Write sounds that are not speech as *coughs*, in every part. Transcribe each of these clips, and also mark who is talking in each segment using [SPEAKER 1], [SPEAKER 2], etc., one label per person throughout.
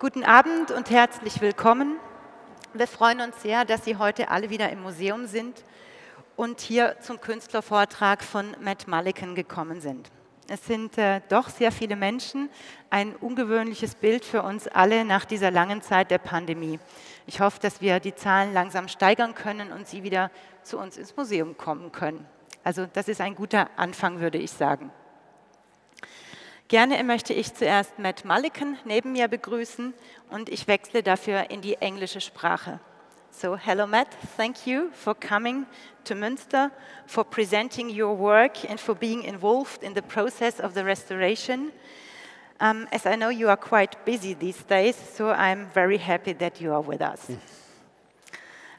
[SPEAKER 1] Guten Abend und herzlich willkommen. Wir freuen uns sehr, dass Sie heute alle wieder im Museum sind und hier zum Künstlervortrag von Matt Mulliken gekommen sind. Es sind äh, doch sehr viele Menschen, ein ungewöhnliches Bild für uns alle nach dieser langen Zeit der Pandemie. Ich hoffe, dass wir die Zahlen langsam steigern können und Sie wieder zu uns ins Museum kommen können. Also das ist ein guter Anfang, würde ich sagen. Gerne möchte ich zuerst Matt Mulliken neben mir begrüßen und ich wechsle dafür in die englische Sprache. So, hello, Matt. Thank you for coming to Münster, for presenting your work, and for being involved in the process of the restoration. Um, as I know you are quite busy these days, so I'm very happy that you are with us.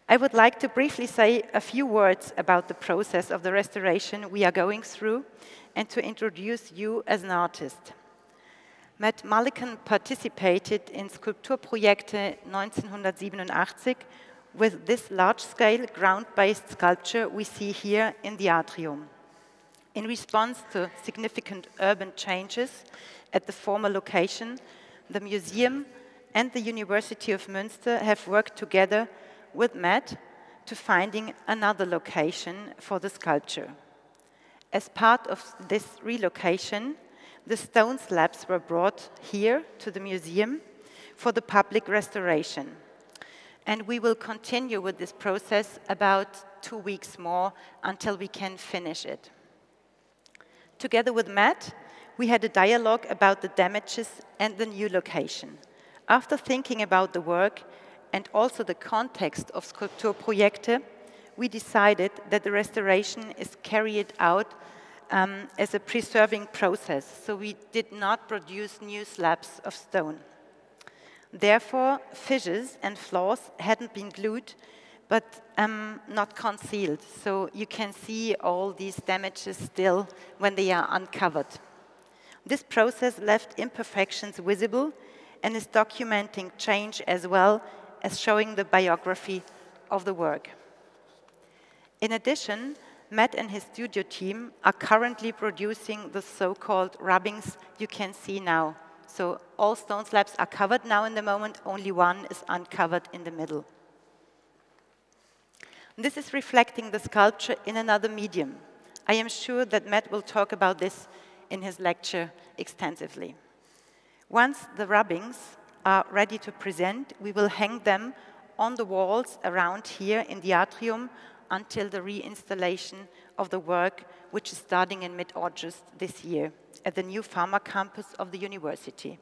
[SPEAKER 1] I would like to briefly say a few words about the process of the restoration we are going through and to introduce you as an artist. Matt Mullican participated in Skulpturprojekte 1987 with this large-scale ground-based sculpture we see here in the atrium. In response to significant urban changes at the former location, the museum and the University of Münster have worked together with Matt to finding another location for the sculpture. As part of this relocation, the stone slabs were brought here to the museum for the public restoration. And we will continue with this process about two weeks more until we can finish it. Together with Matt, we had a dialogue about the damages and the new location. After thinking about the work and also the context of Skulpturprojekte, we decided that the restoration is carried out um, as a preserving process, so we did not produce new slabs of stone. Therefore, fissures and flaws hadn't been glued, but um, not concealed. So you can see all these damages still when they are uncovered. This process left imperfections visible and is documenting change as well as showing the biography of the work. In addition, Matt and his studio team are currently producing the so-called rubbings you can see now. So all stone slabs are covered now in the moment, only one is uncovered in the middle. This is reflecting the sculpture in another medium. I am sure that Matt will talk about this in his lecture extensively. Once the rubbings are ready to present, we will hang them on the walls around here in the atrium until the reinstallation of the work, which is starting in mid-August this year at the new pharma campus of the university.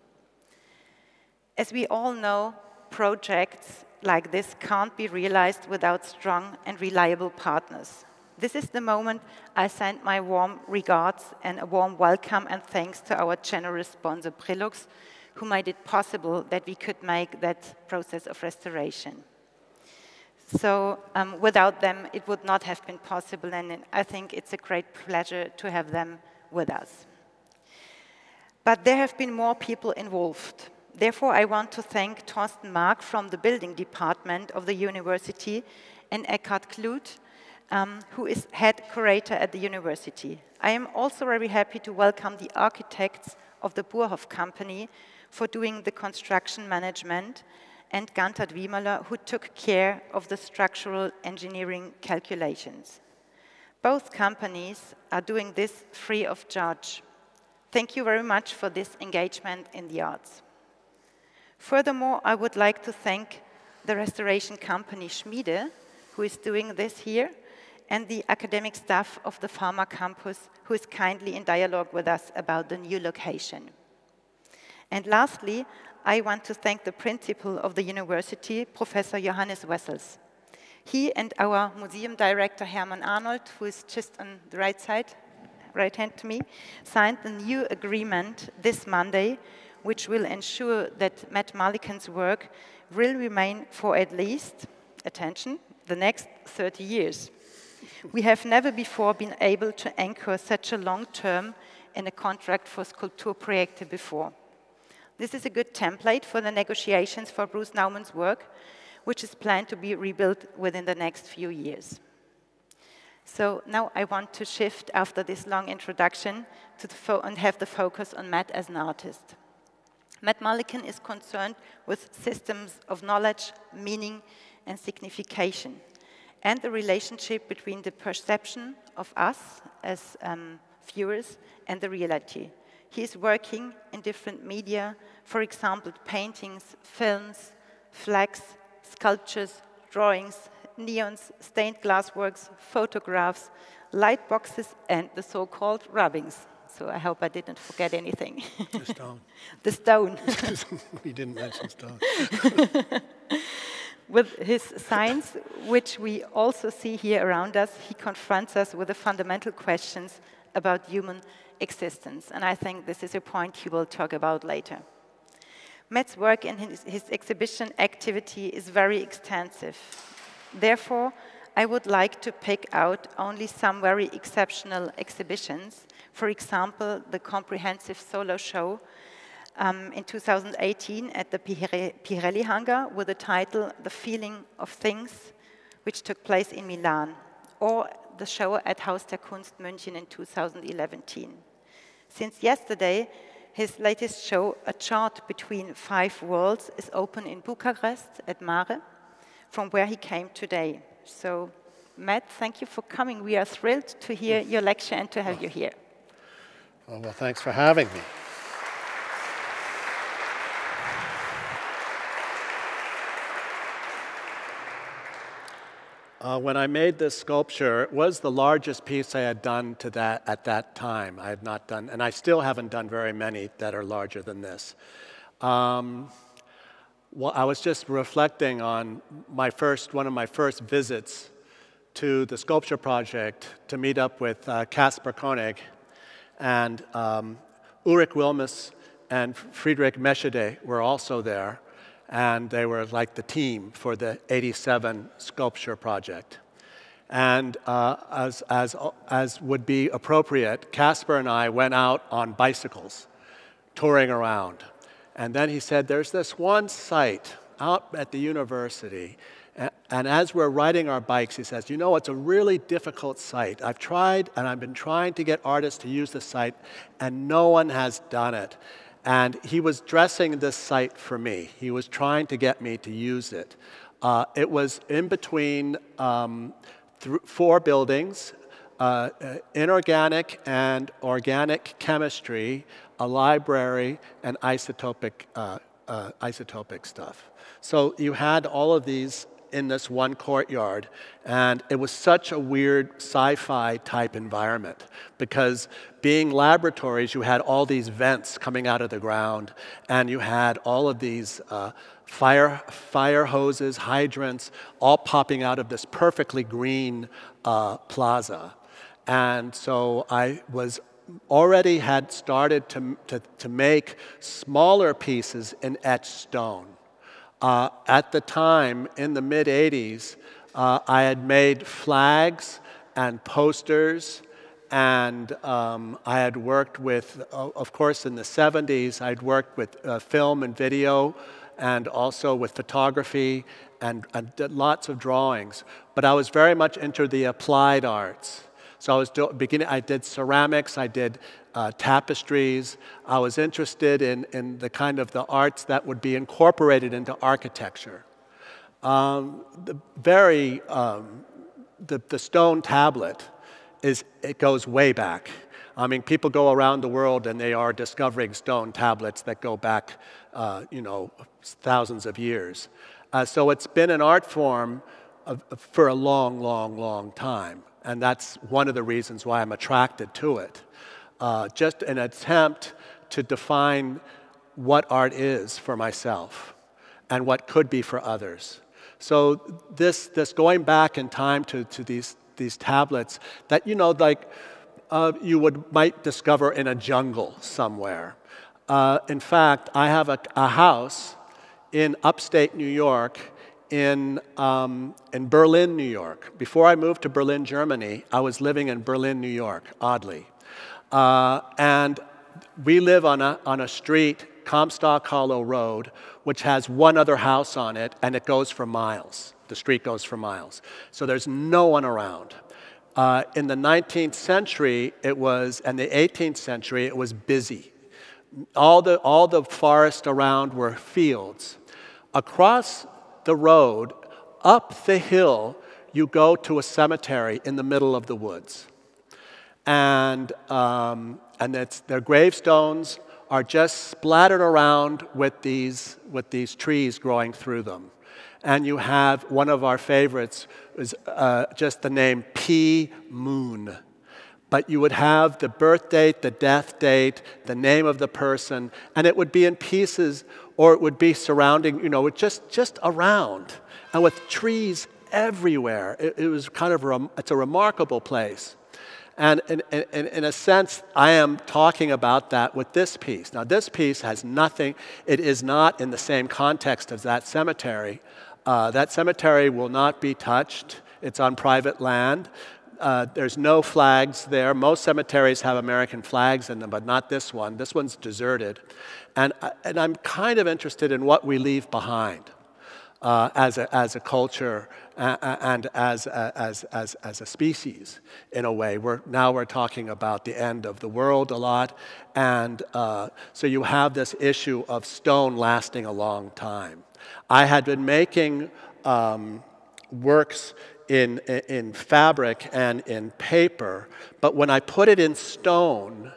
[SPEAKER 1] As we all know, projects like this can't be realized without strong and reliable partners. This is the moment I send my warm regards and a warm welcome and thanks to our generous sponsor, Brillux, who made it possible that we could make that process of restoration. So um, without them, it would not have been possible, and I think it's a great pleasure to have them with us. But there have been more people involved. Therefore, I want to thank Thorsten Mark from the building department of the university and Eckhard Kluth, um, who is head curator at the university. I am also very happy to welcome the architects of the Burhoff company for doing the construction management and Gantard Wiemerler, who took care of the structural engineering calculations. Both companies are doing this free of charge. Thank you very much for this engagement in the arts. Furthermore, I would like to thank the restoration company Schmiede, who is doing this here, and the academic staff of the Pharma campus, who is kindly in dialogue with us about the new location. And lastly, I want to thank the principal of the university, Professor Johannes Wessels. He and our museum director, Hermann Arnhold, who is just on the right side, right hand to me, signed the new agreement this Monday, which will ensure that Matt Mullican's work will remain for at least, attention, the next 30 years. We have never before been able to anchor such a long term in a contract for Skulpturprojekte before. This is a good template for the negotiations for Bruce Nauman's work, which is planned to be rebuilt within the next few years. So now I want to shift after this long introduction to and have the focus on Matt as an artist. Matt Mullican is concerned with systems of knowledge, meaning, and signification, and the relationship between the perception of us as um, viewers and the reality. He is working in different media, for example, paintings, films, flags, sculptures, drawings, neons, stained glass works, photographs, light boxes, and the so-called rubbings. So I hope I didn't forget anything.
[SPEAKER 2] The stone. *laughs*
[SPEAKER 1] the stone. *laughs*
[SPEAKER 2] we didn't mention stone. *laughs*
[SPEAKER 1] with his science, which we also see here around us, he confronts us with the fundamental questions about human existence. And I think this is a point he will talk about later. Matt's work in his, his exhibition activity is very extensive. Therefore, I would like to pick out only some very exceptional exhibitions. For example, the comprehensive solo show um, in 2018 at the Pirelli hangar with the title The Feeling of Things, which took place in Milan, or the show at Haus der Kunst München in 2011. Since yesterday, his latest show, A Chart Between Five Worlds, is open in Bucharest at Mare, from where he came today. So, Matt, thank you for coming. We are thrilled to hear mm. your lecture and to have you here.
[SPEAKER 2] Well, well thanks for having me. Uh, when I made this sculpture, it was the largest piece I had done to that at that time. I had not done, and I still haven't done very many that are larger than this. Um, well, I was just reflecting on my first, one of my first visits to the sculpture project to meet up with uh, Koenig and um, Ulrich Wilmes and Friedrich Meschede were also there and they were like the team for the 87 sculpture project. And uh, as, as, as would be appropriate, Kasper and I went out on bicycles, touring around. And then he said, There's this one site out at the university. And as we're riding our bikes, he says, You know, it's a really difficult site. I've tried and I've been trying to get artists to use the site, and no one has done it. And he was dressing this site for me. He was trying to get me to use it. Uh, it was in between um, four buildings uh, uh, inorganic and organic chemistry, a library, and isotopic, uh, uh, isotopic stuff. So you had all of these in this one courtyard. And it was such a weird sci fi type environment because being laboratories, you had all these vents coming out of the ground, and you had all of these uh, fire, fire hoses, hydrants, all popping out of this perfectly green uh, plaza. And so I was already had started to, to, to make smaller pieces in etched stone. Uh, at the time, in the mid 80s, uh, I had made flags and posters, and um, I had worked with, of course, in the 70s, I'd worked with uh, film and video, and also with photography, and, and lots of drawings. But I was very much into the applied arts. So I was do, beginning. I did ceramics. I did uh, tapestries. I was interested in, in the kind of the arts that would be incorporated into architecture. Um, the very um, the, the stone tablet is it goes way back. I mean, people go around the world and they are discovering stone tablets that go back, uh, you know, thousands of years. Uh, so it's been an art form of, for a long, long, long time. And that's one of the reasons why I'm attracted to it uh, just an attempt to define what art is for myself and what could be for others. So this, this going back in time to, to these, these tablets that, you know, like uh, you would, might discover in a jungle somewhere. Uh, in fact, I have a, a, house in upstate New York in, um, in Berlin, New York. Before I moved to Berlin, Germany, I was living in Berlin, New York, oddly. Uh, and we live on a, on a street, Comstock Hollow Road, which has one other house on it, and it goes for miles. The street goes for miles. So there's no one around. Uh, in the 19th century, it was, and the 18th century, it was busy. All the, all the forest around were fields. Across the road, up the hill, you go to a cemetery in the middle of the woods. And, um, and their gravestones are just splattered around with these, with these trees growing through them. And you have one of our favorites is uh, just the name P Moon. But you would have the birth date, the death date, the name of the person, and it would be in pieces or it would be surrounding, you know, just, just around and with trees everywhere. It, it was kind of, a, it's a remarkable place. And in, in, in, a sense, I am talking about that with this piece. Now, this piece has nothing, it is not in the same context as that cemetery. Uh, that cemetery will not be touched, it's on private land. Uh, there's no flags there. Most cemeteries have American flags in them, but not this one. This one's deserted. And, uh, and I'm kind of interested in what we leave behind uh, as, a, as a culture and as, as, as, as a species in a way. We're, now we're talking about the end of the world a lot. And uh, so you have this issue of stone lasting a long time. I had been making um, works in, in fabric and in paper, but when I put it in stone,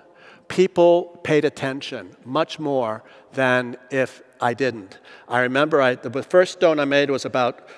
[SPEAKER 2] people paid attention much more than if I didn't. I remember I, the first stone I made was about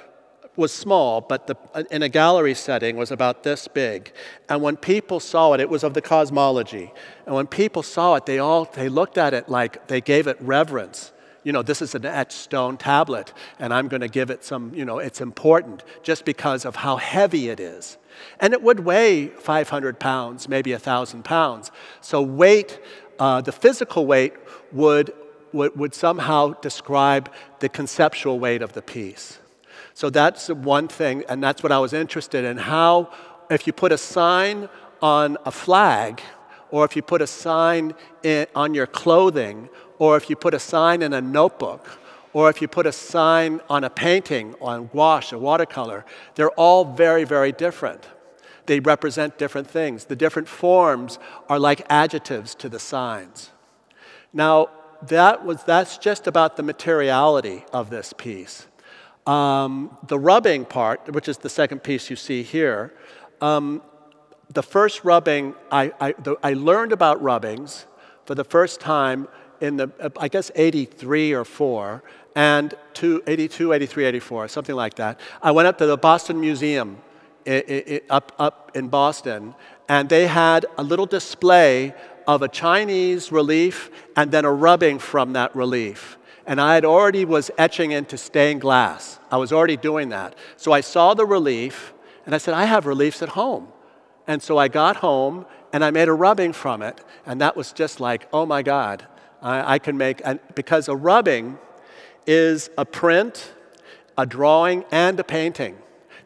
[SPEAKER 2] was small, but the, in a gallery setting was about this big. And when people saw it, it was of the cosmology. And when people saw it, they all they looked at it like they gave it reverence. You know, this is an etched stone tablet, and I'm going to give it some, you know, it's important just because of how heavy it is. And it would weigh 500 pounds, maybe 1,000 pounds. So, weight, uh, the physical weight, would, would, would somehow describe the conceptual weight of the piece. So that's one thing, and that's what I was interested in. How, if you put a sign on a flag, or if you put a sign in, on your clothing, or if you put a sign in a notebook, or if you put a sign on a painting, on gouache, a watercolor, they're all very, very different. They represent different things. The different forms are like adjectives to the signs. Now, that was, that's just about the materiality of this piece. Um, the rubbing part, which is the second piece you see here, um, the first rubbing, I, I, the, I, learned about rubbings for the first time in the, uh, I guess, 83 or 4, and to 82, 83, 84, something like that. I went up to the Boston Museum it, it, up, up in Boston, and they had a little display of a Chinese relief and then a rubbing from that relief and I had already was etching into stained glass. I was already doing that. So I saw the relief, and I said, I have reliefs at home. And so I got home, and I made a rubbing from it, and that was just like, oh my God, I, I can make, and because a rubbing is a print, a drawing, and a painting.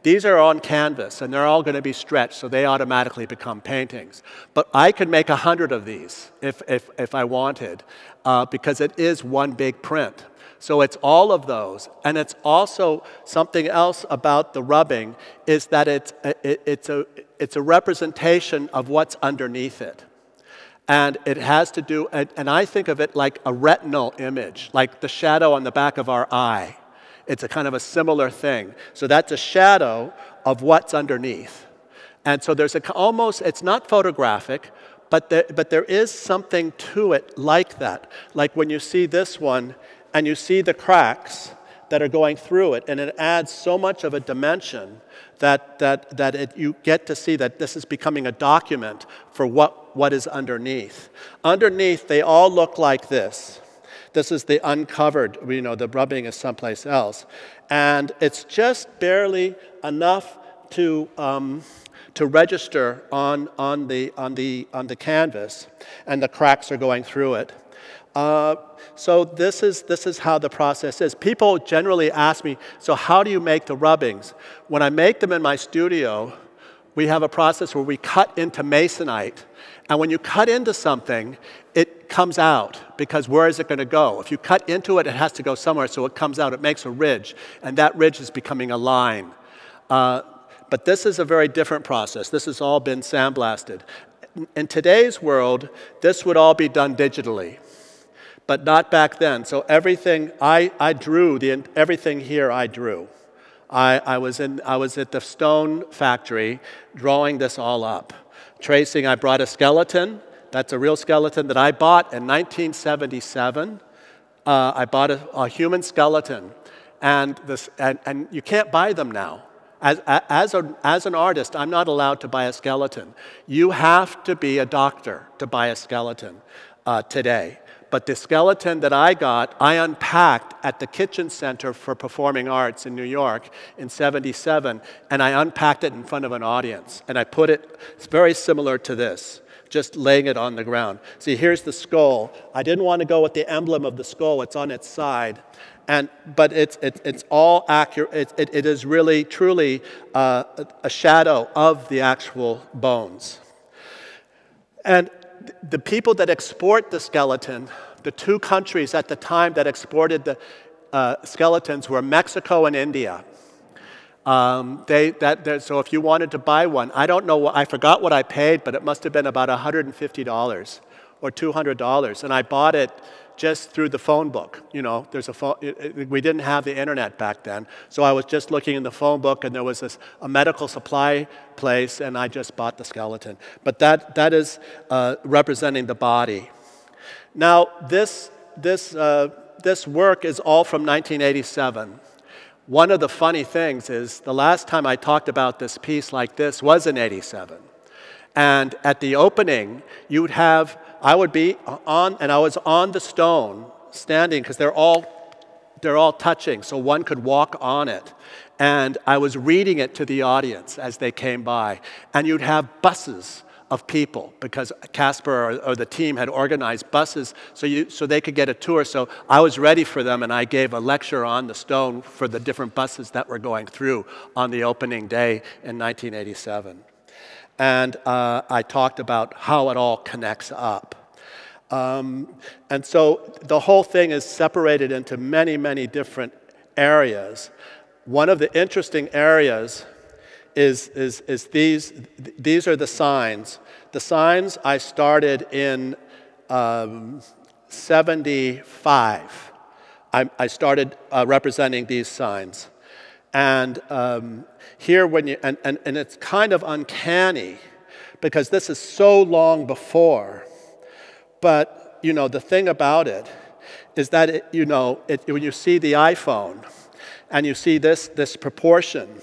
[SPEAKER 2] These are on canvas and they're all going to be stretched, so they automatically become paintings. But I could make a hundred of these if, if, if I wanted, uh, because it is one big print. So it's all of those. And it's also something else about the rubbing is that it's, it, it's, a, it's a representation of what's underneath it. And it has to do, and, I think of it like a retinal image, like the shadow on the back of our eye. It's a kind of a similar thing. So that's a shadow of what's underneath. And so there's a, almost, it's not photographic, but but there is something to it like that. Like when you see this one and you see the cracks that are going through it, and it adds so much of a dimension that, that, that it, you get to see that this is becoming a document for what, what is underneath. Underneath, they all look like this. This is the uncovered, you know, the rubbing is someplace else. And it's just barely enough to, um, to register on, on, the, on, the, on the canvas, and the cracks are going through it. Uh, so this is, this is how the process is. People generally ask me, so how do you make the rubbings? When I make them in my studio, we have a process where we cut into masonite. And when you cut into something, it comes out because where is it going to go? If you cut into it, it has to go somewhere, so it comes out. It makes a ridge, and that ridge is becoming a line. Uh, but this is a very different process. This has all been sandblasted. In today's world, this would all be done digitally. But not back then. So everything I, I drew, the, everything here I drew. I, I, was in, I was at the stone factory drawing this all up. Tracing, I brought a skeleton. That's a real skeleton that I bought in 1977. Uh, I bought a, a, human skeleton, and, this, and, and you can't buy them now. As, as, a, as an artist, I'm not allowed to buy a skeleton. You have to be a doctor to buy a skeleton uh, today. But the skeleton that I got, I unpacked at the Kitchen Center for Performing Arts in New York in 77, and I unpacked it in front of an audience. And I put it, it's very similar to this, just laying it on the ground. See, here's the skull. I didn't want to go with the emblem of the skull, it's on its side. And, but it's, it's, it's all accurate, it, it, it is really, truly uh, a shadow of the actual bones. And the people that export the skeleton, the two countries at the time that exported the uh, skeletons were Mexico and India. Um, they, that, so if you wanted to buy one, I don't know, I forgot what I paid, but it must have been about $150 or $200. And I bought it just through the phone book. You know, there's a phone, we didn't have the internet back then. So I was just looking in the phone book and there was this, a medical supply place and I just bought the skeleton. But that, that is uh, representing the body. Now, this, this, uh, this work is all from 1987. One of the funny things is the last time I talked about this piece like this was in 87. And at the opening, you would have I would be on, and I was on the stone standing because they're all, they're all touching, so one could walk on it. And I was reading it to the audience as they came by. And you'd have buses of people because Kasper or, or, the team had organized buses so, you, so they could get a tour. So I was ready for them and I gave a lecture on the stone for the different buses that were going through on the opening day in 1987 and uh, I talked about how it all connects up. Um, and so the whole thing is separated into many, many different areas. One of the interesting areas is, is, is these, these are the signs. The signs I started in um, 75. I, I started uh, representing these signs. And um, here, when you, and, and, and it's kind of uncanny because this is so long before. But, you know, the thing about it is that, it, you know, it, when you see the iPhone and you see this, this proportion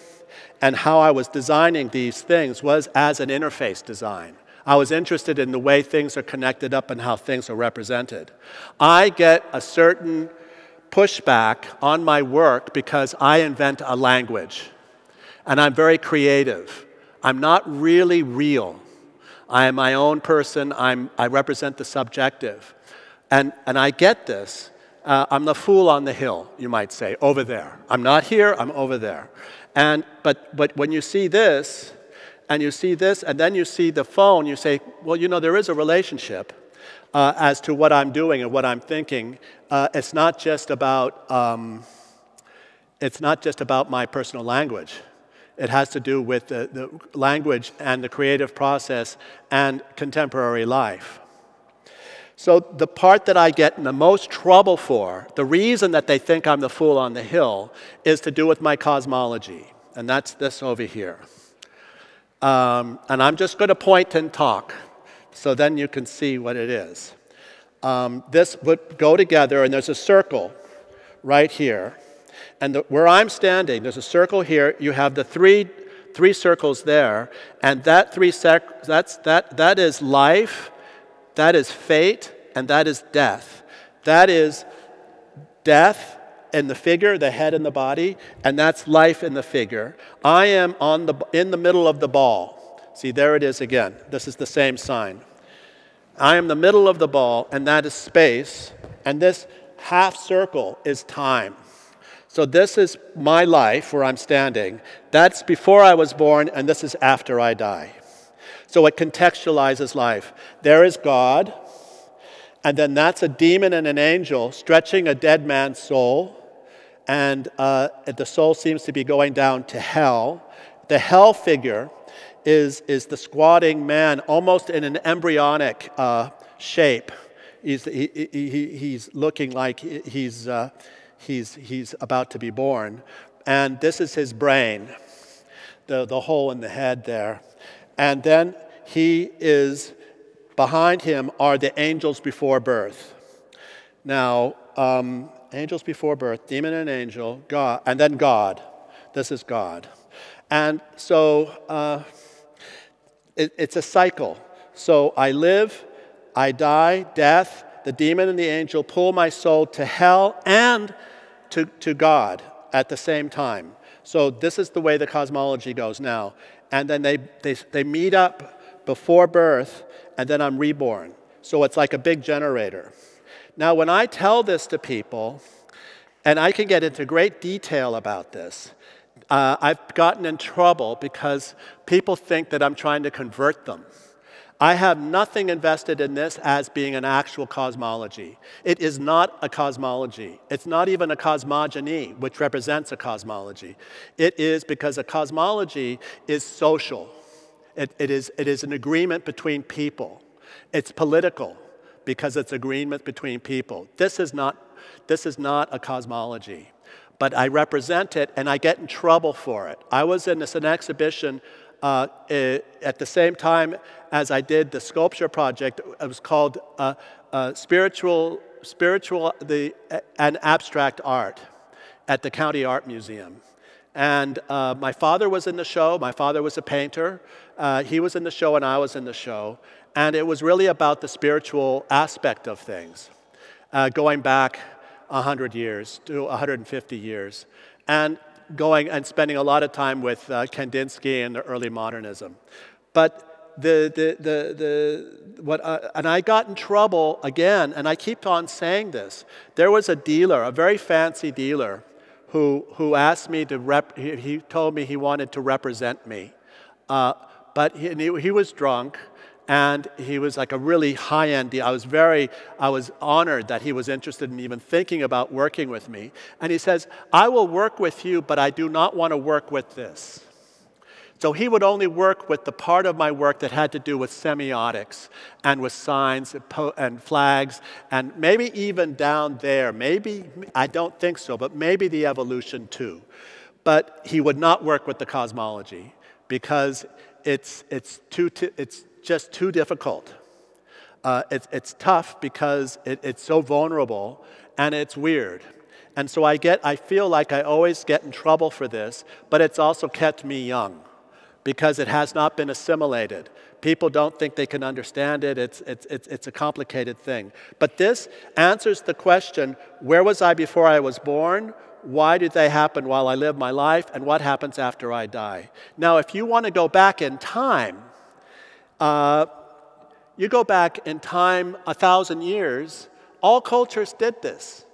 [SPEAKER 2] and how I was designing these things was as an interface design. I was interested in the way things are connected up and how things are represented. I get a certain pushback on my work because I invent a language and I'm very creative. I'm not really real. I am my own person. I'm, I represent the subjective. And, and I get this. Uh, I'm the fool on the hill, you might say, over there. I'm not here, I'm over there. And, but, but when you see this, and you see this, and then you see the phone, you say, well, you know, there is a relationship uh, as to what I'm doing and what I'm thinking. Uh, it's not just about, um, it's not just about my personal language. It has to do with the, the language and the creative process and contemporary life. So, the part that I get in the most trouble for, the reason that they think I'm the fool on the hill, is to do with my cosmology. And that's this over here. Um, and I'm just going to point and talk, so then you can see what it is. Um, this would go together, and there's a circle right here. And the, where I'm standing, there's a circle here. You have the three, three circles there. And that, three sec- that's, that, that is life, that is fate, and that is death. That is death in the figure, the head and the body, and that's life in the figure. I am on the, in the middle of the ball. See, there it is again. This is the same sign. I am the middle of the ball, and that is space, and this half circle is time. So this is my life where I'm standing. That's before I was born, and this is after I die. So it contextualizes life. There is God, and then that's a demon and an angel stretching a dead man's soul, and uh, the soul seems to be going down to hell. The hell figure is, is the squatting man, almost in an embryonic uh, shape He's, he, he, he's looking like he's, uh, he's, he's about to be born. And this is his brain, the, the hole in the head there. And then he is, behind him are the angels before birth. Now, um, angels before birth, demon and angel, God, and then God. This is God. And so uh, it, it's a cycle. So I live, I die, death, the demon and the angel pull my soul to hell and to, to God at the same time. So this is the way the cosmology goes now. And then they, they, they meet up before birth, and then I'm reborn. So it's like a big generator. Now, when I tell this to people, and I can get into great detail about this, uh, I've gotten in trouble because people think that I'm trying to convert them. I have nothing invested in this as being an actual cosmology. It is not a cosmology. It's not even a cosmogony, which represents a cosmology. It is because a cosmology is social, it, it, is, it is an agreement between people, it's political because it's agreement between people. This is not, this is not a cosmology but I represent it and I get in trouble for it. I was in this, an exhibition uh, at the same time as I did the sculpture project. It was called uh, uh, Spiritual, Spiritual the, and Abstract Art at the County Art Museum. And uh, my father was in the show. My father was a painter. Uh, he was in the show and I was in the show. And it was really about the spiritual aspect of things, uh, going back 100 years to 150 years, and going and spending a lot of time with uh, Kandinsky and the early modernism. But the, the, the, the, what, uh, and I got in trouble again, and I keep on saying this. There was a dealer, a very fancy dealer, who, who asked me to rep, he, he told me he wanted to represent me. Uh, but he, he was drunk, and he was like a really high end i was very i was honored that he was interested in even thinking about working with me. And he says i will work with you but i do not want to work with this. So he would only work with the part of my work that had to do with semiotics and with signs and flags and maybe even down there. Maybe i don't think so but maybe the evolution too. But he would not work with the cosmology because it's, it's, too, it's just too difficult. Uh, it's, it's tough because it, it's so vulnerable and it's weird. And so I get, I feel like I always get in trouble for this, but it's also kept me young because it has not been assimilated. People don't think they can understand it. It's, it's, it's, it's a complicated thing. But this answers the question where was I before I was born? Why did they happen while I live my life? And what happens after I die? Now, if you want to go back in time, uh, you go back in time a thousand years, all cultures did this.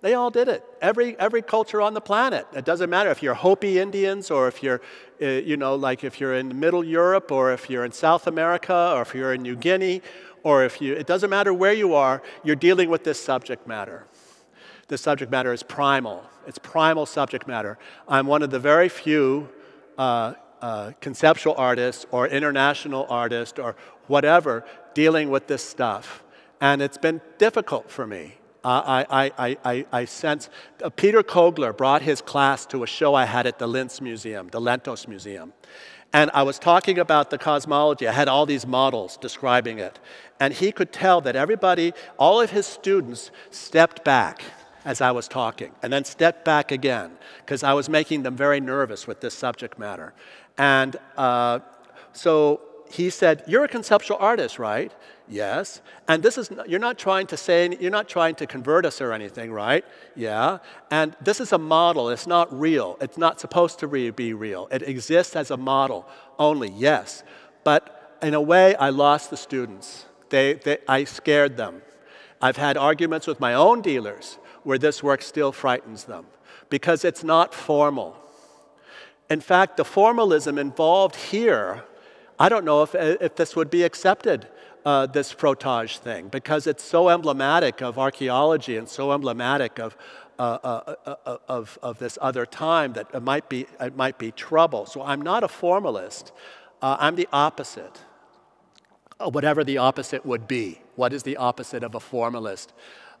[SPEAKER 2] They all did it. Every, every culture on the planet. It doesn't matter if you're Hopi Indians or if you're, uh, you know, like if you're in Middle Europe or if you're in South America or if you're in New Guinea or if you, it doesn't matter where you are, you're dealing with this subject matter. This subject matter is primal. It's primal subject matter. I'm one of the very few uh, uh, conceptual artist or international artist or whatever dealing with this stuff. And it's been difficult for me. Uh, I, I, I, I, sense uh, Peter Kogler brought his class to a show I had at the Linz Museum, the Lentos Museum. And I was talking about the cosmology. I had all these models describing it. And he could tell that everybody, all of his students, stepped back as I was talking and then stepped back again because I was making them very nervous with this subject matter. And uh, so he said, You're a conceptual artist, right? Yes. And this is, you're not trying to say, you're not trying to convert us or anything, right? Yeah. And this is a model. It's not real. It's not supposed to be real. It exists as a model only, yes. But in a way, I lost the students. They, they, I scared them. I've had arguments with my own dealers where this work still frightens them because it's not formal. In fact, the formalism involved here, I don't know if, if this would be accepted, uh, this frottage thing, because it's so emblematic of archaeology and so emblematic of, uh, uh, uh, uh of, of this other time that it might be, it might be trouble. So I'm not a formalist. Uh, I'm the opposite, whatever the opposite would be, What is the opposite of a formalist?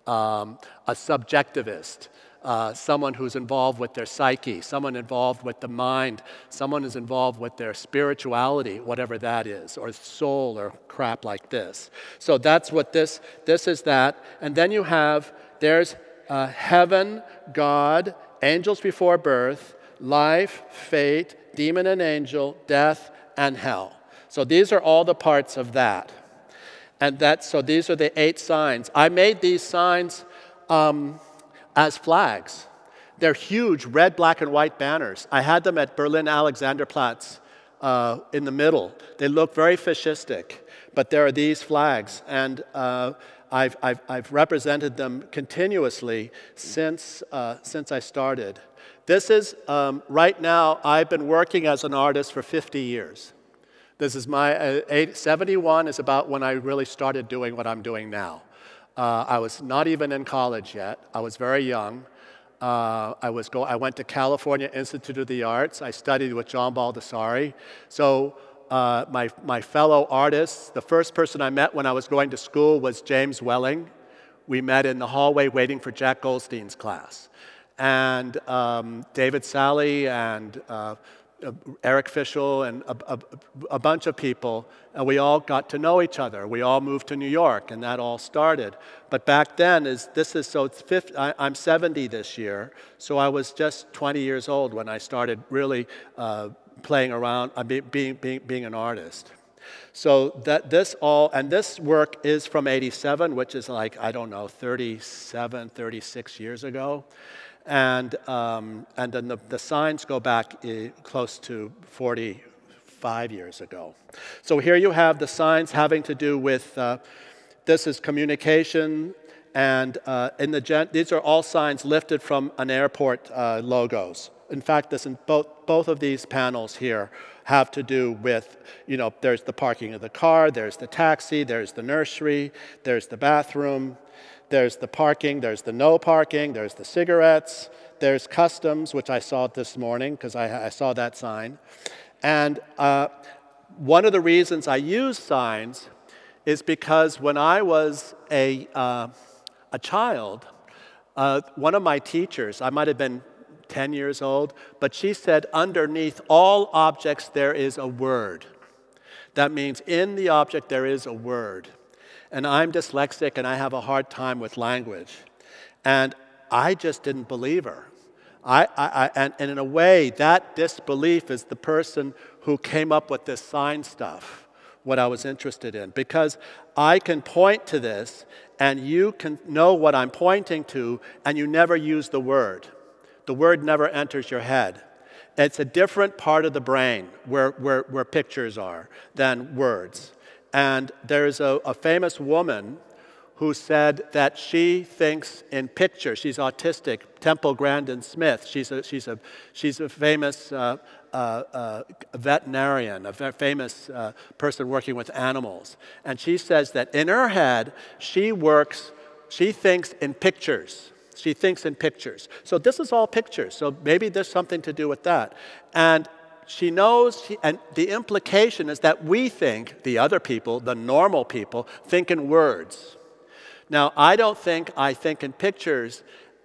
[SPEAKER 2] Um, a subjectivist, uh, someone who's involved with their psyche, someone involved with the mind, someone who's involved with their spirituality, whatever that is, or soul or crap like this. So that's what this, this is that. And then you have, there's uh, heaven, God, angels before birth, life, fate, demon and angel, death, and hell. So these are all the parts of that. And that, so these are the eight signs. I made these signs um, as flags. They're huge red, black, and white banners. I had them at Berlin Alexanderplatz uh, in the middle. They look very fascistic, but there are these flags. And uh, I've, I've, I've, represented them continuously since, uh, since I started. This is, um, right now, I've been working as an artist for 50 years. This is my, uh, eight, 71 is about when I really started doing what I'm doing now. Uh, I was not even in college yet. I was very young. Uh, I, was go- I went to California Institute of the Arts. I studied with John Baldessari. So uh, my, my fellow artists, the first person I met when I was going to school was James Welling. We met in the hallway waiting for Jack Goldstein's class and um, David Salle and uh, Eric Fischl and a, a, a, bunch of people, and we all got to know each other. We all moved to New York, and that all started. But back then, is this is so it's 50, I, am 70 this year, so I was just 20 years old when I started really uh, playing around, uh, being, being, being an artist. So that this all, and this work is from 87, which is like, I don't know, 37, 36 years ago. And, um, and then the, the, signs go back uh, close to 45 years ago. So here you have the signs having to do with uh, this is communication, and uh, in the gen- these are all signs lifted from an airport uh, logos. In fact, this in both, both of these panels here have to do with, you know, there's the parking of the car, there's the taxi, there's the nursery, there's the bathroom, there's the parking, there's the no parking, there's the cigarettes, there's customs, which I saw this morning because I, I, saw that sign. And uh, one of the reasons I use signs is because when I was a, uh, a child, uh, one of my teachers, I might have been 10 years old, but she said, underneath all objects there is a word. That means in the object there is a word and I'm dyslexic and I have a hard time with language. And I just didn't believe her. I, I, I, and, and in a way, that disbelief is the person who came up with this sign stuff, what I was interested in. Because I can point to this, and you can know what I'm pointing to, and you never use the word. The word never enters your head. It's a different part of the brain where, where, where pictures are than words. And there's a, a famous woman who said that she thinks in pictures. She's autistic, Temple Grandin Smith. She's a, she's a, she's a famous uh, uh, uh, veterinarian, a famous uh, person working with animals. And she says that in her head, she works, she thinks in pictures. She thinks in pictures. So this is all pictures. So maybe there's something to do with that. And she knows, she, and the implication is that we think, the other people, the normal people, think in words. Now, I don't think I think in pictures,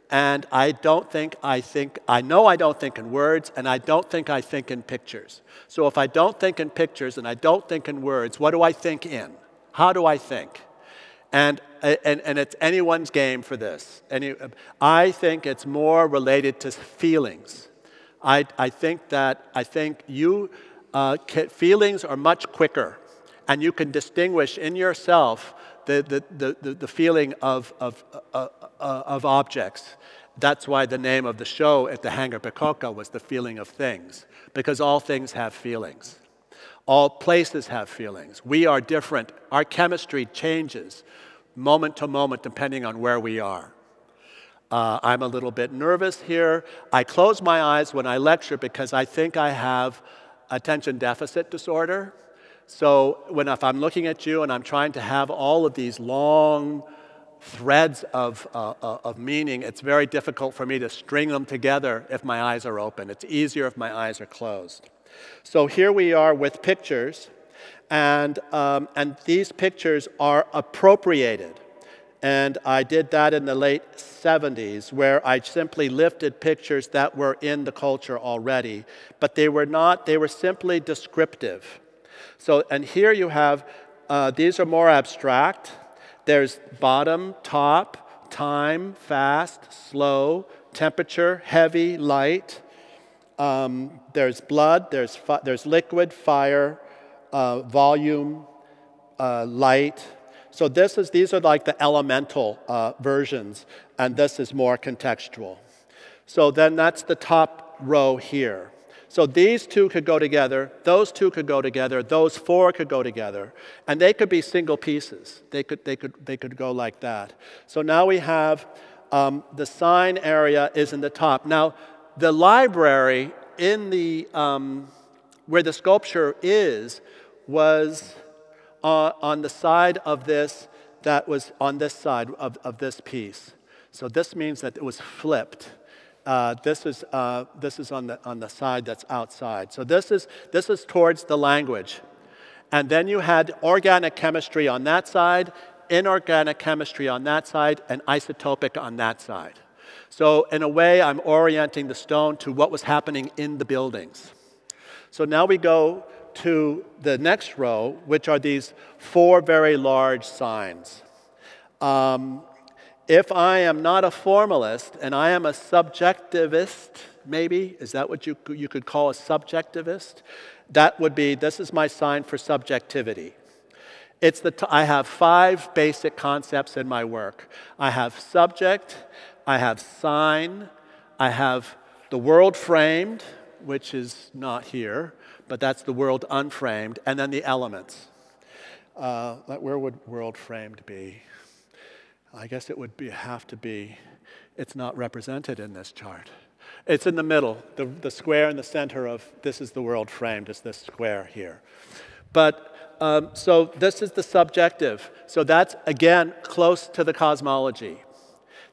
[SPEAKER 2] and I don't think I think, I know I don't think in words, and I don't think I think in pictures. So if I don't think in pictures and I don't think in words, what do I think in? How do I think? And, and, and it's anyone's game for this. Any, I think it's more related to feelings. I, I think that I think you uh, feelings are much quicker, and you can distinguish in yourself the, the, the, the feeling of, of, uh, uh, of objects. That's why the name of the show at the Hangar Bicocca was The Feeling of Things, because all things have feelings. All places have feelings. We are different. Our chemistry changes moment to moment depending on where we are. Uh, I'm a little bit nervous here. I close my eyes when I lecture because I think I have attention deficit disorder. So when if I'm looking at you and I'm trying to have all of these long threads of, uh, uh, of meaning, it's very difficult for me to string them together if my eyes are open. It's easier if my eyes are closed. So here we are with pictures. And, um, and these pictures are appropriated. And I did that in the late 70s, where I simply lifted pictures that were in the culture already, but they were not, they were simply descriptive. So, and here you have, uh, these are more abstract. There's bottom, top, time, fast, slow, temperature, heavy, light. Um, there's blood, there's, fi- there's liquid, fire, uh, volume, uh, light, so this is, these are like the elemental uh, versions, and this is more contextual. So then that's the top row here. So these two could go together, those two could go together, those four could go together, and they could be single pieces. They could, they could, they could go like that. So now we have um, the sign area is in the top. Now, the library in the, um, where the sculpture is was uh, on the side of this that was on this side of, of this piece. So this means that it was flipped. Uh, this is, uh, this is on, the, on the side that's outside. So this is, this is towards the language. And then you had organic chemistry on that side, inorganic chemistry on that side, and isotopic on that side. So, in a way, I'm orienting the stone to what was happening in the buildings. So now we go to the next row, which are these four very large signs. Um, if I am not a formalist and I am a subjectivist, maybe, is that what you, you could call a subjectivist? That would be this is my sign for subjectivity. It's the t- I have five basic concepts in my work I have subject, I have sign, I have the world framed, which is not here, but that's the world unframed, and then the elements. Uh, where would world framed be? I guess it would be, have to be, it's not represented in this chart. It's in the middle, the, the square in the center of this is the world framed, is this square here. But um, so this is the subjective. So that's, again, close to the cosmology.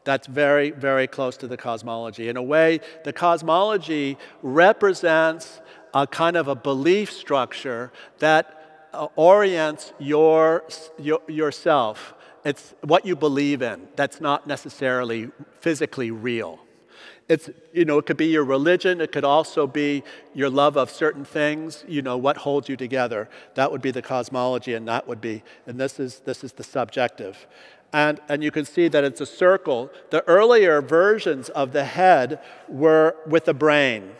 [SPEAKER 2] That's very, very close to the cosmology. In a way, the cosmology represents a kind of a belief structure that uh, orients your, your, yourself. It's what you believe in that's not necessarily physically real. It's, you know, it could be your religion, it could also be your love of certain things, you know, what holds you together. That would be the cosmology, and that would be, and this is, this is the subjective. And, and you can see that it's a circle. The earlier versions of the head were with the brain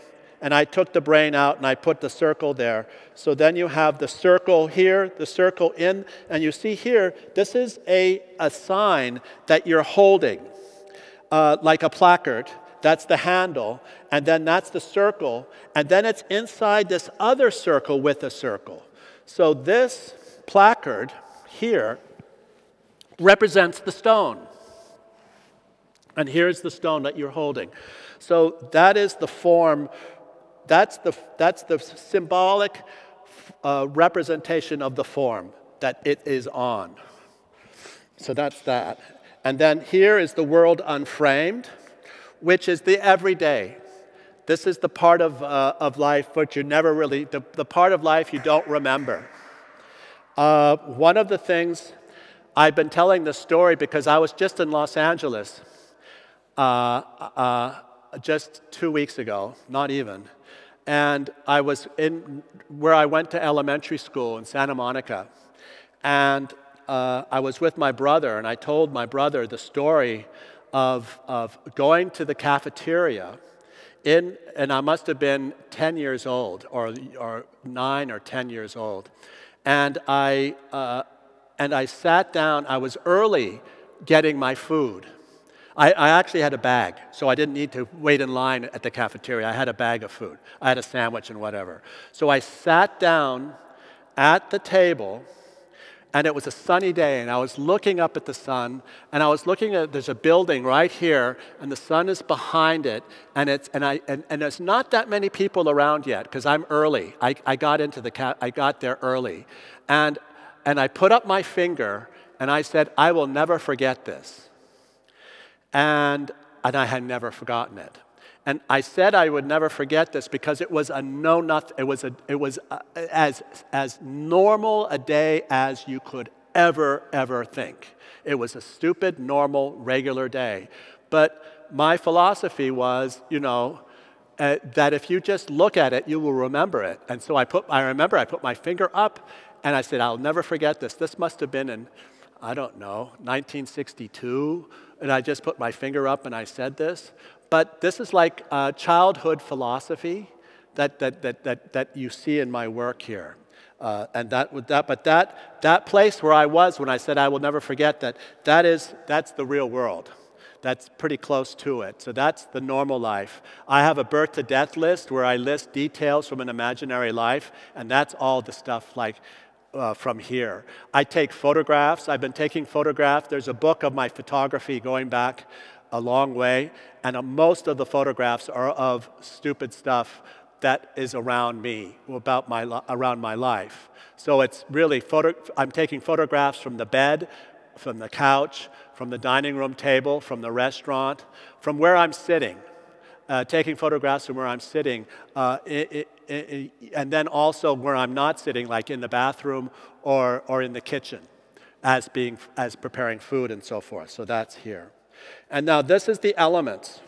[SPEAKER 2] and I took the brain out and I put the circle there. So then you have the circle here, the circle in, and you see here, this is a, a sign that you're holding, uh, like a placard. That's the handle, and then that's the circle, and then it's inside this other circle with a circle. So this placard here represents the stone. And here's the stone that you're holding. So that is the form that's the, that's the symbolic uh, representation of the form that it is on. So that's that. And then here is the world unframed, which is the everyday. This is the part of, uh, of life which you never really, the, the part of life you don't remember. Uh, one of the things I've been telling this story because I was just in Los Angeles uh, uh just two weeks ago, not even. And I was in where I went to elementary school in Santa Monica. And uh, I was with my brother, and I told my brother the story of, of going to the cafeteria. In, and I must have been 10 years old, or, or 9 or 10 years old. And I, uh, and I sat down, I was early getting my food. I, I, actually had a bag, so I didn't need to wait in line at the cafeteria. I had a bag of food. I had a sandwich and whatever. So I sat down at the table, and it was a sunny day, and I was looking up at the sun, and I was looking at there's a building right here, and the sun is behind it, and it's and I and, and there's not that many people around yet because I'm early. I, I got into the ca- I got there early, and and I put up my finger and I said, I will never forget this. And, and I had never forgotten it. And I said I would never forget this because it was a no nothing, it was, a, it was a, as, as normal a day as you could ever, ever think. It was a stupid, normal, regular day. But my philosophy was, you know, uh, that if you just look at it, you will remember it. And so I, put, I remember I put my finger up and I said, I'll never forget this. This must have been in, I don't know, 1962. And I just put my finger up and I said this. But this is like childhood philosophy that, that, that, that, that you see in my work here. Uh, and that, that, but that, that place where I was when I said I will never forget that, that is, that's the real world that's pretty close to it. So that's the normal life. I have a birth to death list where I list details from an imaginary life, and that's all the stuff like uh, from here. I take photographs. I've been taking photographs. There's a book of my photography going back a long way, and uh, most of the photographs are of stupid stuff that is around me, about my, around my life. So it's really, photo, I'm taking photographs from the bed, from the couch, from the dining room table, from the restaurant, from where I'm sitting, uh, taking photographs from where I'm sitting, uh, and then also where I'm not sitting, like in the bathroom or, or in the kitchen, as, being, as preparing food and so forth. So that's here. And now this is the elements.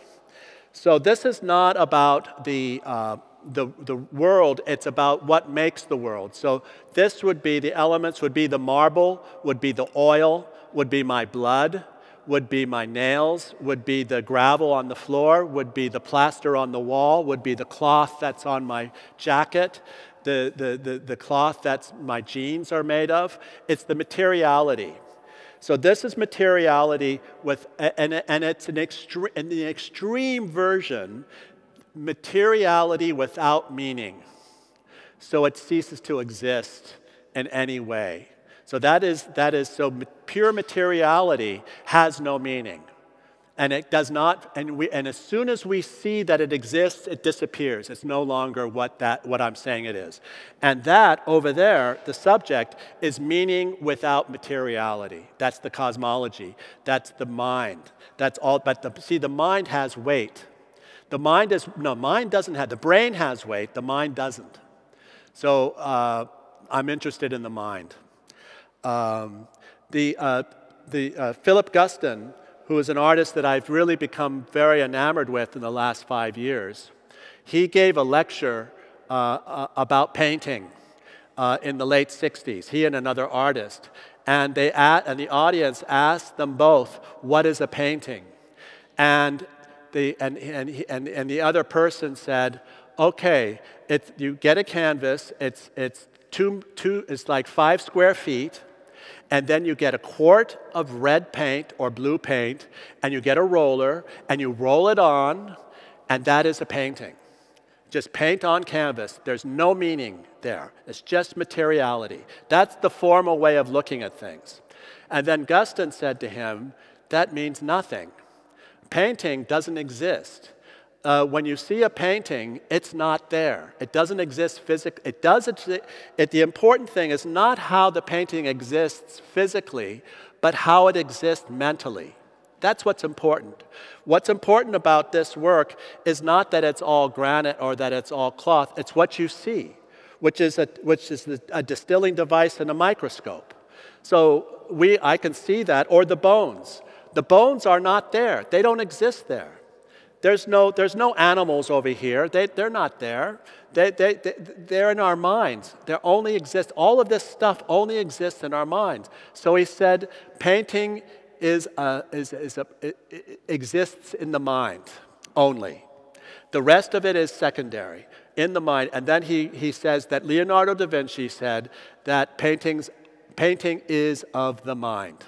[SPEAKER 2] So this is not about the, uh, the, the world, it's about what makes the world. So this would be, the elements would be the marble, would be the oil, would be my blood, would be my nails, would be the gravel on the floor, would be the plaster on the wall, would be the cloth that's on my jacket, the, the, the, the cloth that my jeans are made of. It's the materiality. So this is materiality with, and, and it's an, extre- an extreme version, materiality without meaning. So it ceases to exist in any way. So that is, that is so pure materiality has no meaning. And it does not, and, we, and as soon as we see that it exists, it disappears. It's no longer what, that, what I'm saying it is. And that over there, the subject, is meaning without materiality. That's the cosmology. That's the mind. That's all, but the, see, the mind has weight. The mind is, no, mind doesn't have, the brain has weight, the mind doesn't. So uh, I'm interested in the mind. Um, the uh, the uh, Philip Guston, who is an artist that I've really become very enamored with in the last five years, he gave a lecture uh, uh about painting uh, in the late 60s, he and another artist. And, they at, and the audience asked them both, What is a painting? And the, and, and, and, and the other person said, Okay, it's, you get a canvas, it's, it's, two, two, it's like five square feet and then you get a quart of red paint or blue paint, and you get a roller, and you roll it on, and that is a painting. Just paint on canvas. There's no meaning there. It's just materiality. That's the formal way of looking at things. And then Guston said to him, That means nothing. Painting doesn't exist uh, when you see a painting, it's not there. It doesn't exist physically. It does. It, it, the important thing is not how the painting exists physically, but how it exists mentally. That's what's important. What's important about this work is not that it's all granite or that it's all cloth. It's what you see, which is a, which is a distilling device and a microscope. So we, I can see that, or the bones. The bones are not there. They don't exist there. There's no, there's no animals over here. They, they're not there. They, they, they, they're in our minds. They only exist, all of this stuff only exists in our minds. So he said, painting is, a, is, is a, exists in the mind only. The rest of it is secondary in the mind. And then he, he says that Leonardo da Vinci said that paintings, painting is of the mind.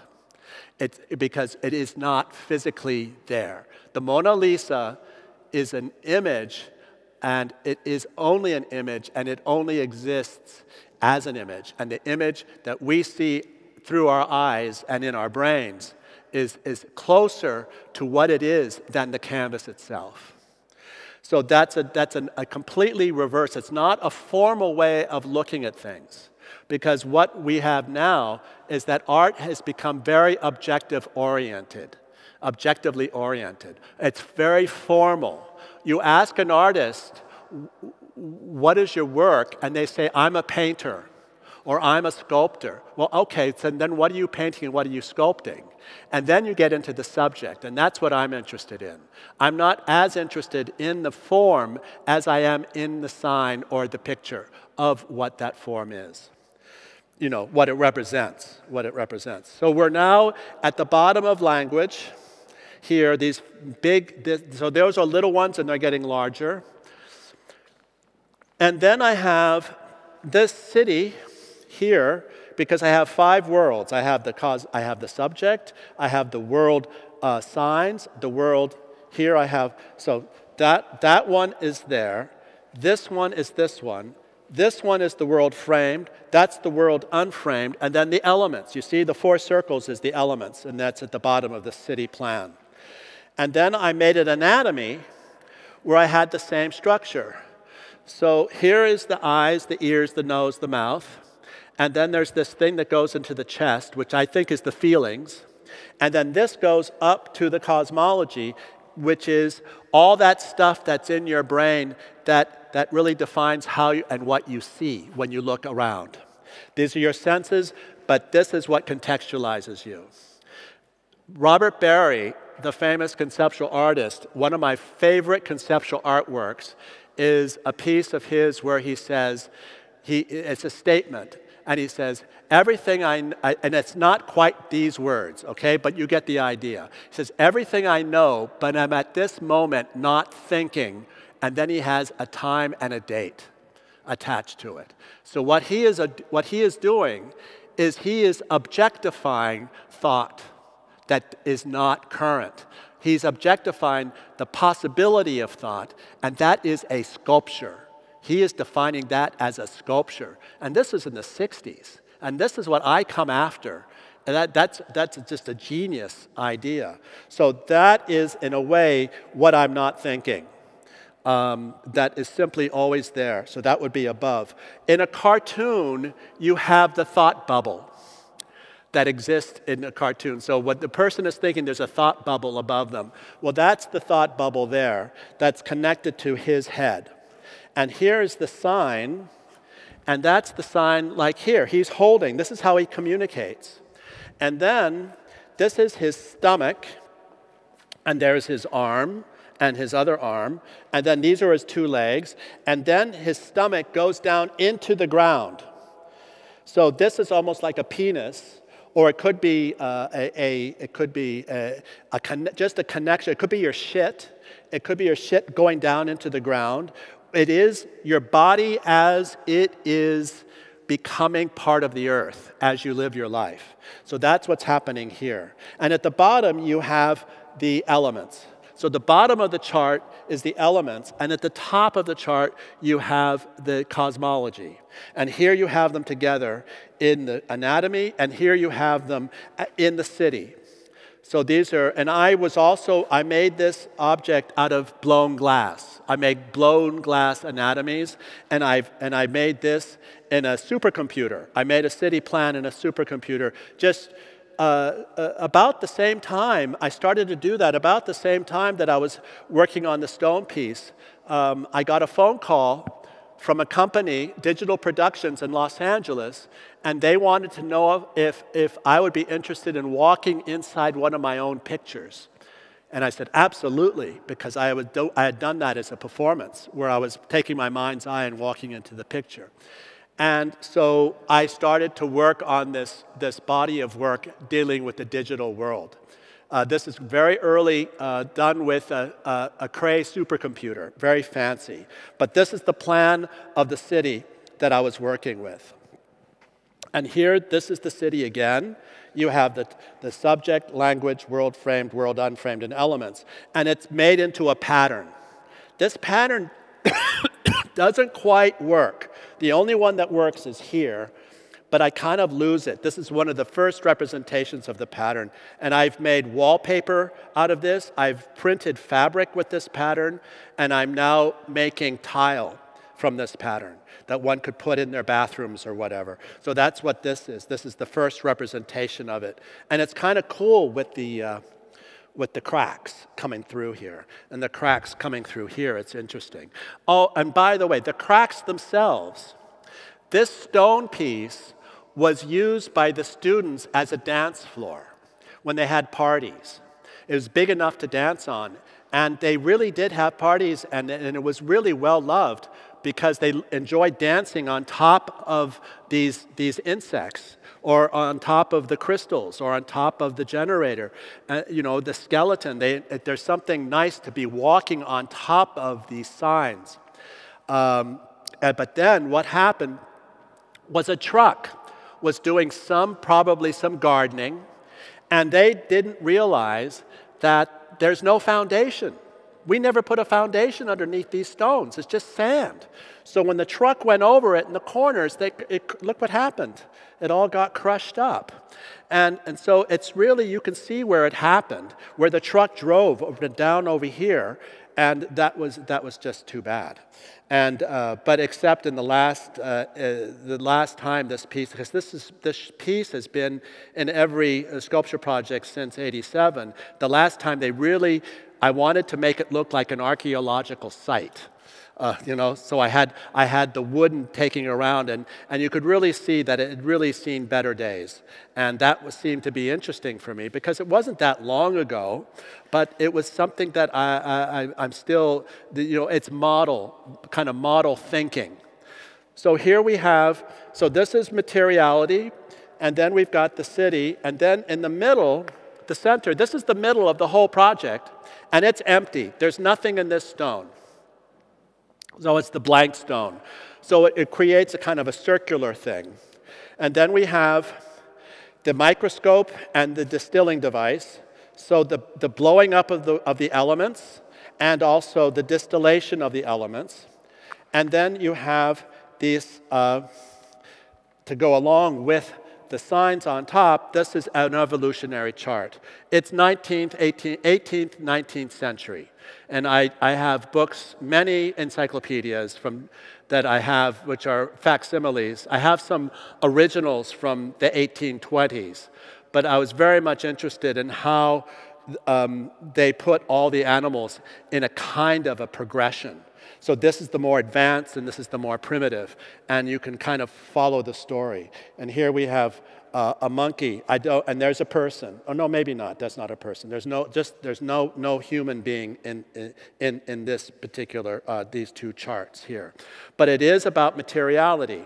[SPEAKER 2] It's because it is not physically there. The Mona Lisa is an image, and it is only an image, and it only exists as an image. And the image that we see through our eyes and in our brains is, is closer to what it is than the canvas itself. So that's, a, that's an, a completely reverse. It's not a formal way of looking at things. Because what we have now is that art has become very objective oriented. objectively oriented. It's very formal. You ask an artist, what is your work? And they say, I'm a painter or I'm a sculptor. Well, okay, so then what are you painting and what are you sculpting? And then you get into the subject, and that's what I'm interested in. I'm not as interested in the form as I am in the sign or the picture of what that form is. You know, what it represents, what it represents. So we're now at the bottom of language here, these big, this, so those are little ones and they're getting larger. And then I have this city here because I have five worlds. I have the cause, I have the subject, I have the world uh, signs, the world here I have, so that, that one is there. This one is this one. This one is the world framed. That's the world unframed. And then the elements. You see, the four circles is the elements, and that's at the bottom of the city plan. And then I made an anatomy where I had the same structure. So here is the eyes, the ears, the nose, the mouth. And then there's this thing that goes into the chest, which I think is the feelings. And then this goes up to the cosmology, which is all that stuff that's in your brain that, that really defines how you, and what you see when you look around. These are your senses, but this is what contextualizes you. Robert Barry, the famous conceptual artist, one of my favorite conceptual artworks is a piece of his where he says, he, it's a statement, and he says, Everything I, I, and it's not quite these words, okay, but you get the idea. He says, Everything I know, but I'm at this moment not thinking, and then he has a time and a date attached to it. So what he is, what he is doing is he is objectifying thought that is not current. He's objectifying the possibility of thought, and that is a sculpture. He is defining that as a sculpture. And this is in the 60s. And this is what I come after. And that, that's, that's just a genius idea. So that is, in a way, what I'm not thinking. Um, that is simply always there. So that would be above. In a cartoon, you have the thought bubble that exists in a cartoon. So what the person is thinking, there's a thought bubble above them. Well, that's the thought bubble there that's connected to his head. And here is the sign, and that's the sign like here. He's holding, this is how he communicates. And then this is his stomach, and there's his arm and his other arm, and then these are his two legs, and then his stomach goes down into the ground. So this is almost like a penis, or it could be uh, a, a, it could be a, a con- just a connection. It could be your shit. It could be your shit going down into the ground, it is your body as it is becoming part of the earth as you live your life. So that's what's happening here. And at the bottom, you have the elements. So the bottom of the chart is the elements, and at the top of the chart, you have the cosmology. And here you have them together in the anatomy, and here you have them in the city. So these are, and I was also, I made this object out of blown glass. I make blown glass anatomies, and, I've, and I made this in a supercomputer. I made a city plan in a supercomputer. Just uh, uh, about the same time, I started to do that, about the same time that I was working on the stone piece, um, I got a phone call from a company, Digital Productions in Los Angeles, and they wanted to know if, if I would be interested in walking inside one of my own pictures. And I said, absolutely, because I, would do, I had done that as a performance where I was taking my mind's eye and walking into the picture. And so I started to work on this, this body of work dealing with the digital world. Uh, this is very early, uh, done with a, a, a Cray supercomputer, very fancy. But this is the plan of the city that I was working with. And here, this is the city again. You have the, the subject, language, world framed, world unframed, and elements. And it's made into a pattern. This pattern *coughs* doesn't quite work. The only one that works is here, but I kind of lose it. This is one of the first representations of the pattern. And I've made wallpaper out of this. I've printed fabric with this pattern, and I'm now making tile from this pattern that one could put in their bathrooms or whatever. So that's what this is. This is the first representation of it. And it's kind of cool with the, uh, with the cracks coming through here. And the cracks coming through here, it's interesting. Oh, and by the way, the cracks themselves, this stone piece was used by the students as a dance floor when they had parties. It was big enough to dance on. And they really did have parties, and, and it was really well loved because they enjoyed dancing on top of these, these insects or on top of the crystals or on top of the generator. Uh, you know, the skeleton, they, there's something nice to be walking on top of these signs. Um, but then what happened was a truck was doing some, probably some gardening, and they didn't realize that there's no foundation. We never put a foundation underneath these stones. It's just sand. So when the truck went over it in the corners, they, it, look what happened. It all got crushed up. And, and so it's really, you can see where it happened, where the truck drove down over here, and that was, that was just too bad. And, uh, but except in the last, uh, uh, the last time this piece, because this, is, this piece has been in every uh, sculpture project since 87, the last time they really I wanted to make it look like an archaeological site. Uh, you know, so I had, I had the wooden taking around, and, and you could really see that it had really seen better days. And that was, seemed to be interesting for me because it wasn't that long ago, but it was something that I, I, I'm still, you know, it's model, kind of model thinking. So here we have, so this is materiality, and then we've got the city, and then in the middle, the center, this is the middle of the whole project, and it's empty. There's nothing in this stone. So it's the blank stone. So it, it creates a kind of a circular thing. And then we have the microscope and the distilling device. So the, the blowing up of the, of the elements and also the distillation of the elements. And then you have these, uh, to go along with the signs on top, this is an evolutionary chart. It's 19th, 18th, 18th 19th century. And I, I have books, many encyclopedias from, that I have, which are facsimiles. I have some originals from the 1820s, but I was very much interested in how um, they put all the animals in a kind of a progression. So this is the more advanced and this is the more primitive. And you can kind of follow the story. And here we have uh, a monkey, I don't, and there's a person. Oh, no, maybe not. That's not a person. There's no, just, there's no, no human being in, in, in this particular, uh, these two charts here. But it is about materiality.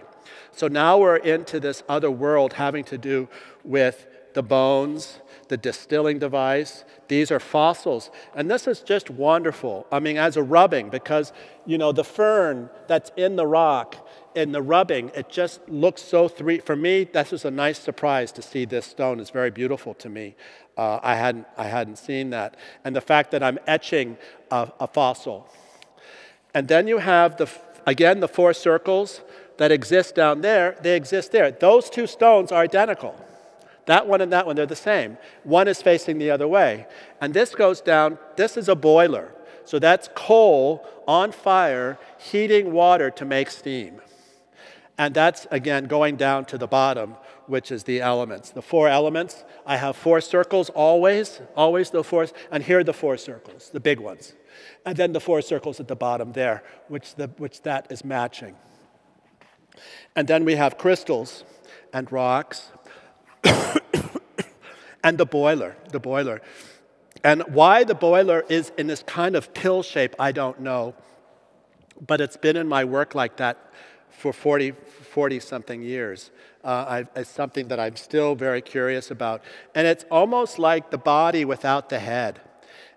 [SPEAKER 2] So now we're into this other world having to do with the bones, the distilling device. These are fossils. And this is just wonderful. I mean, as a rubbing, because, you know, the fern that's in the rock and the rubbing, it just looks so three. For me, this was a nice surprise to see this stone. It's very beautiful to me. Uh, I, hadn't, I hadn't seen that. And the fact that I'm etching a, a fossil. And then you have, the, again, the four circles that exist down there, they exist there. Those two stones are identical. That one and that one, they're the same. One is facing the other way. And this goes down, this is a boiler. So that's coal on fire heating water to make steam. And that's, again, going down to the bottom, which is the elements. The four elements, I have four circles always, always the four, and here are the four circles, the big ones. And then the four circles at the bottom there, which, the, which that is matching. And then we have crystals and rocks *coughs* and the boiler, the boiler. And why the boiler is in this kind of pill shape, I don't know. But it's been in my work like that for 40, 40 something years. Uh, it's something that I'm still very curious about. And it's almost like the body without the head.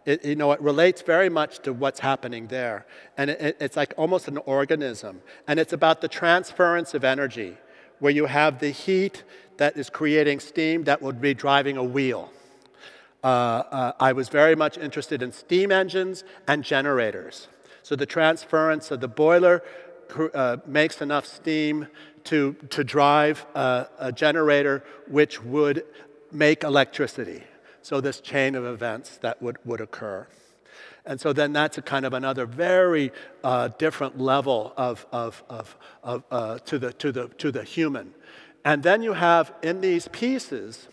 [SPEAKER 2] It, you know, it relates very much to what's happening there. And it, it's like almost an organism. And it's about the transference of energy, where you have the heat that is creating steam that would be driving a wheel. Uh, uh, I was very much interested in steam engines and generators. So the transference of the boiler uh, makes enough steam to, to drive a, a generator which would make electricity. So this chain of events that would, would occur. And so then that's a kind of another very uh, different level of, of, of, of uh, to, the, to, the, to the human. And then you have in these pieces,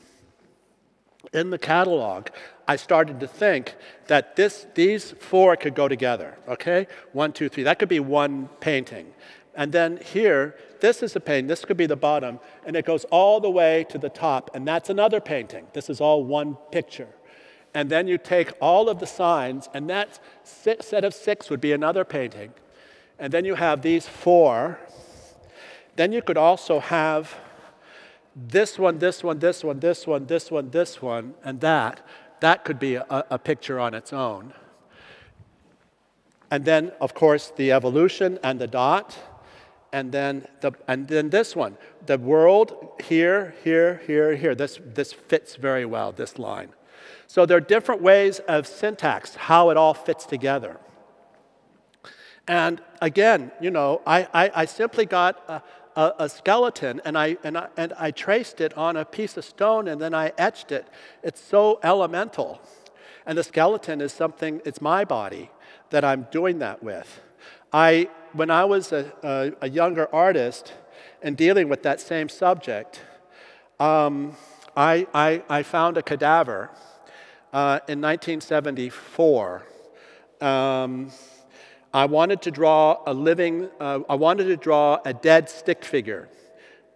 [SPEAKER 2] in the catalog, I started to think that this, these four could go together, okay? One, two, three. That could be one painting. And then here, this is a painting. This could be the bottom, and it goes all the way to the top, and that's another painting. This is all one picture. And then you take all of the signs, and that set of six would be another painting. And then you have these four. Then you could also have this one, this one, this one, this one, this one, this one, and that. That could be a, a picture on its own. And then, of course, the evolution and the dot. And then, the, and then this one, the world here, here, here, here. This, this fits very well, this line. So there are different ways of syntax, how it all fits together. And again, you know, I, I, I simply got a, a, a, skeleton and I, and, I, and I traced it on a piece of stone and then I etched it. It's so elemental. And the skeleton is something, it's my body that I'm doing that with. I, when I was a, a, a younger artist and dealing with that same subject, um, I, I, I found a cadaver uh, in 1974. Um, I wanted to draw a living, uh, I wanted to draw a dead stick figure.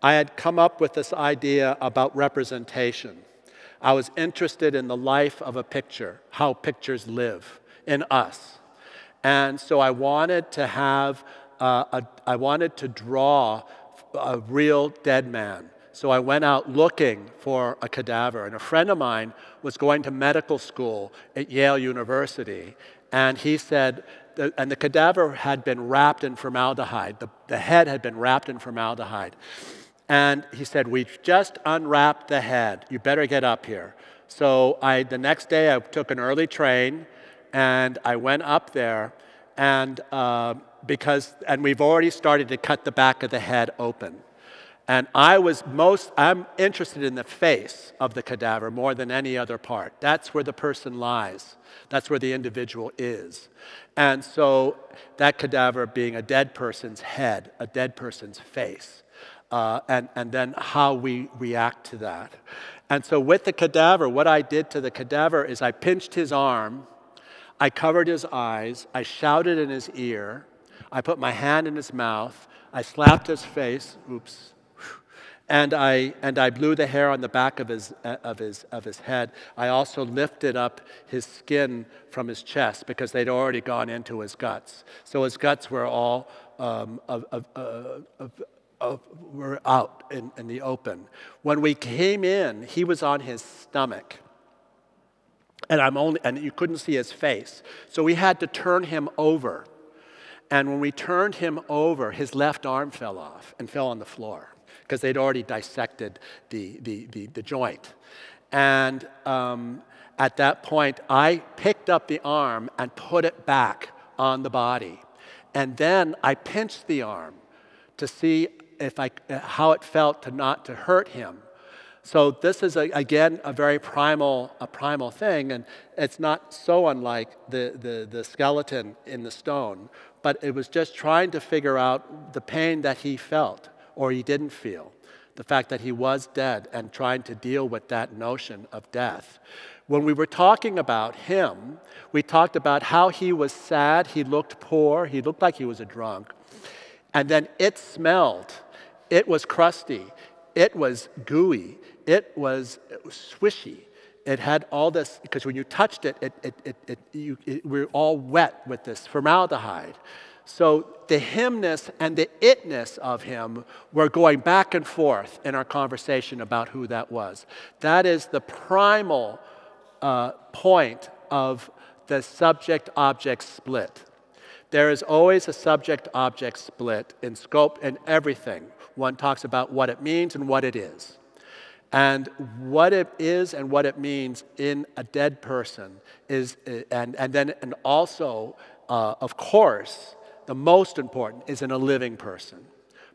[SPEAKER 2] I had come up with this idea about representation. I was interested in the life of a picture, how pictures live in us. And so I wanted to have, uh, a, I wanted to draw a real dead man. So I went out looking for a cadaver. And a friend of mine was going to medical school at Yale University. And he said, and the cadaver had been wrapped in formaldehyde. The, the head had been wrapped in formaldehyde. And he said, We've just unwrapped the head. You better get up here. So I, the next day, I took an early train and I went up there. And uh, because, and we've already started to cut the back of the head open. And I was most, I'm interested in the face of the cadaver more than any other part. That's where the person lies, that's where the individual is. And so that cadaver being a dead person's head, a dead person's face, uh, and, and then how we react to that. And so with the cadaver, what I did to the cadaver is I pinched his arm, I covered his eyes, I shouted in his ear, I put my hand in his mouth, I slapped his face, oops, and I, and I blew the hair on the back of his, of, his, of his head. I also lifted up his skin from his chest because they'd already gone into his guts. So his guts were all um, of, of, uh, of, were out in, in the open. When we came in, he was on his stomach. And, I'm only, and you couldn't see his face. So we had to turn him over. And when we turned him over, his left arm fell off and fell on the floor because they'd already dissected the, the, the, the joint. And um, at that point, I picked up the arm and put it back on the body. And then I pinched the arm to see if I, how it felt to not to hurt him. So this is a, again a very primal a primal thing, and it's not so unlike the, the, the skeleton in the stone. But it was just trying to figure out the pain that he felt or he didn't feel. The fact that he was dead and trying to deal with that notion of death. When we were talking about him, we talked about how he was sad, he looked poor, he looked like he was a drunk. And then it smelled. It was crusty. It was gooey. It was, swishy. It had all this, because when you touched it, it, it, it, it you, we were all wet with this formaldehyde. So the himness and the itness of him were going back and forth in our conversation about who that was. That is the primal uh, point of the subject object split. There is always a subject object split in scope and everything. One talks about what it means and what it is. And what it is and what it means in a dead person is, and, and then, and also, uh, of course, the most important is in a living person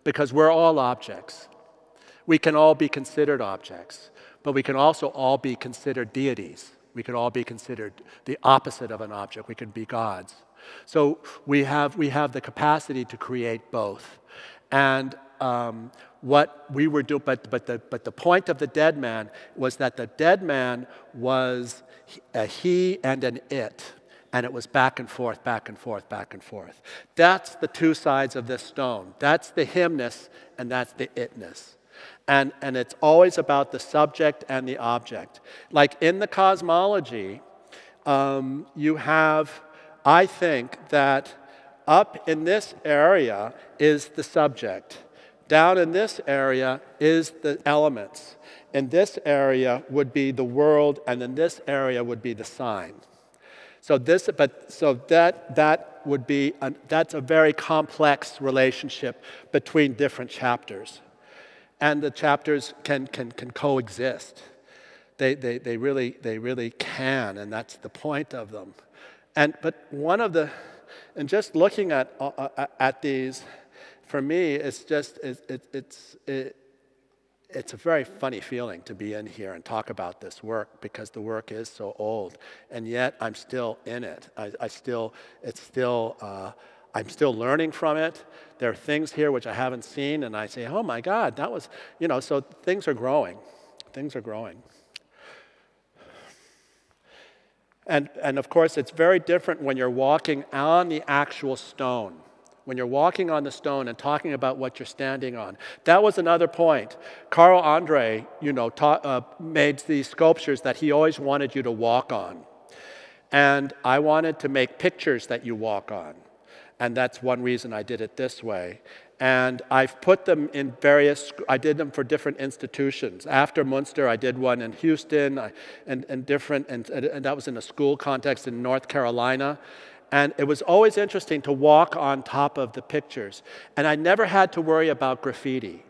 [SPEAKER 2] because we're all objects. We can all be considered objects, but we can also all be considered deities. We can all be considered the opposite of an object. We can be gods. So we have, we have the capacity to create both. And um, what we were doing, but, but, the, but the point of the dead man was that the dead man was a he and an it. And it was back and forth, back and forth, back and forth. That's the two sides of this stone. That's the himness and that's the itness. And, and it's always about the subject and the object. Like in the cosmology, um, you have, I think, that up in this area is the subject. Down in this area is the elements. In this area would be the world, and in this area would be the sign. So this, but so that that would be a, that's a very complex relationship between different chapters, and the chapters can can can coexist. They they they really they really can, and that's the point of them. And but one of the, and just looking at uh, uh at these, for me, it's just it, it, it's it, it's a very funny feeling to be in here and talk about this work because the work is so old, and yet I'm still in it. I, I still, it's still, uh, I'm still learning from it. There are things here which I haven't seen, and I say, oh my God, that was, you know, so things are growing. Things are growing. And, and of course, it's very different when you're walking on the actual stone when you're walking on the stone and talking about what you're standing on. That was another point. Carl Andre, you know, uh, made these sculptures that he always wanted you to walk on. And I wanted to make pictures that you walk on. And that's one reason I did it this way. And I've put them in various, I did them for different institutions. After Münster, I did one in Houston I, and, and different, and, and that was in a school context in North Carolina. And it was always interesting to walk on top of the pictures. And I never had to worry about graffiti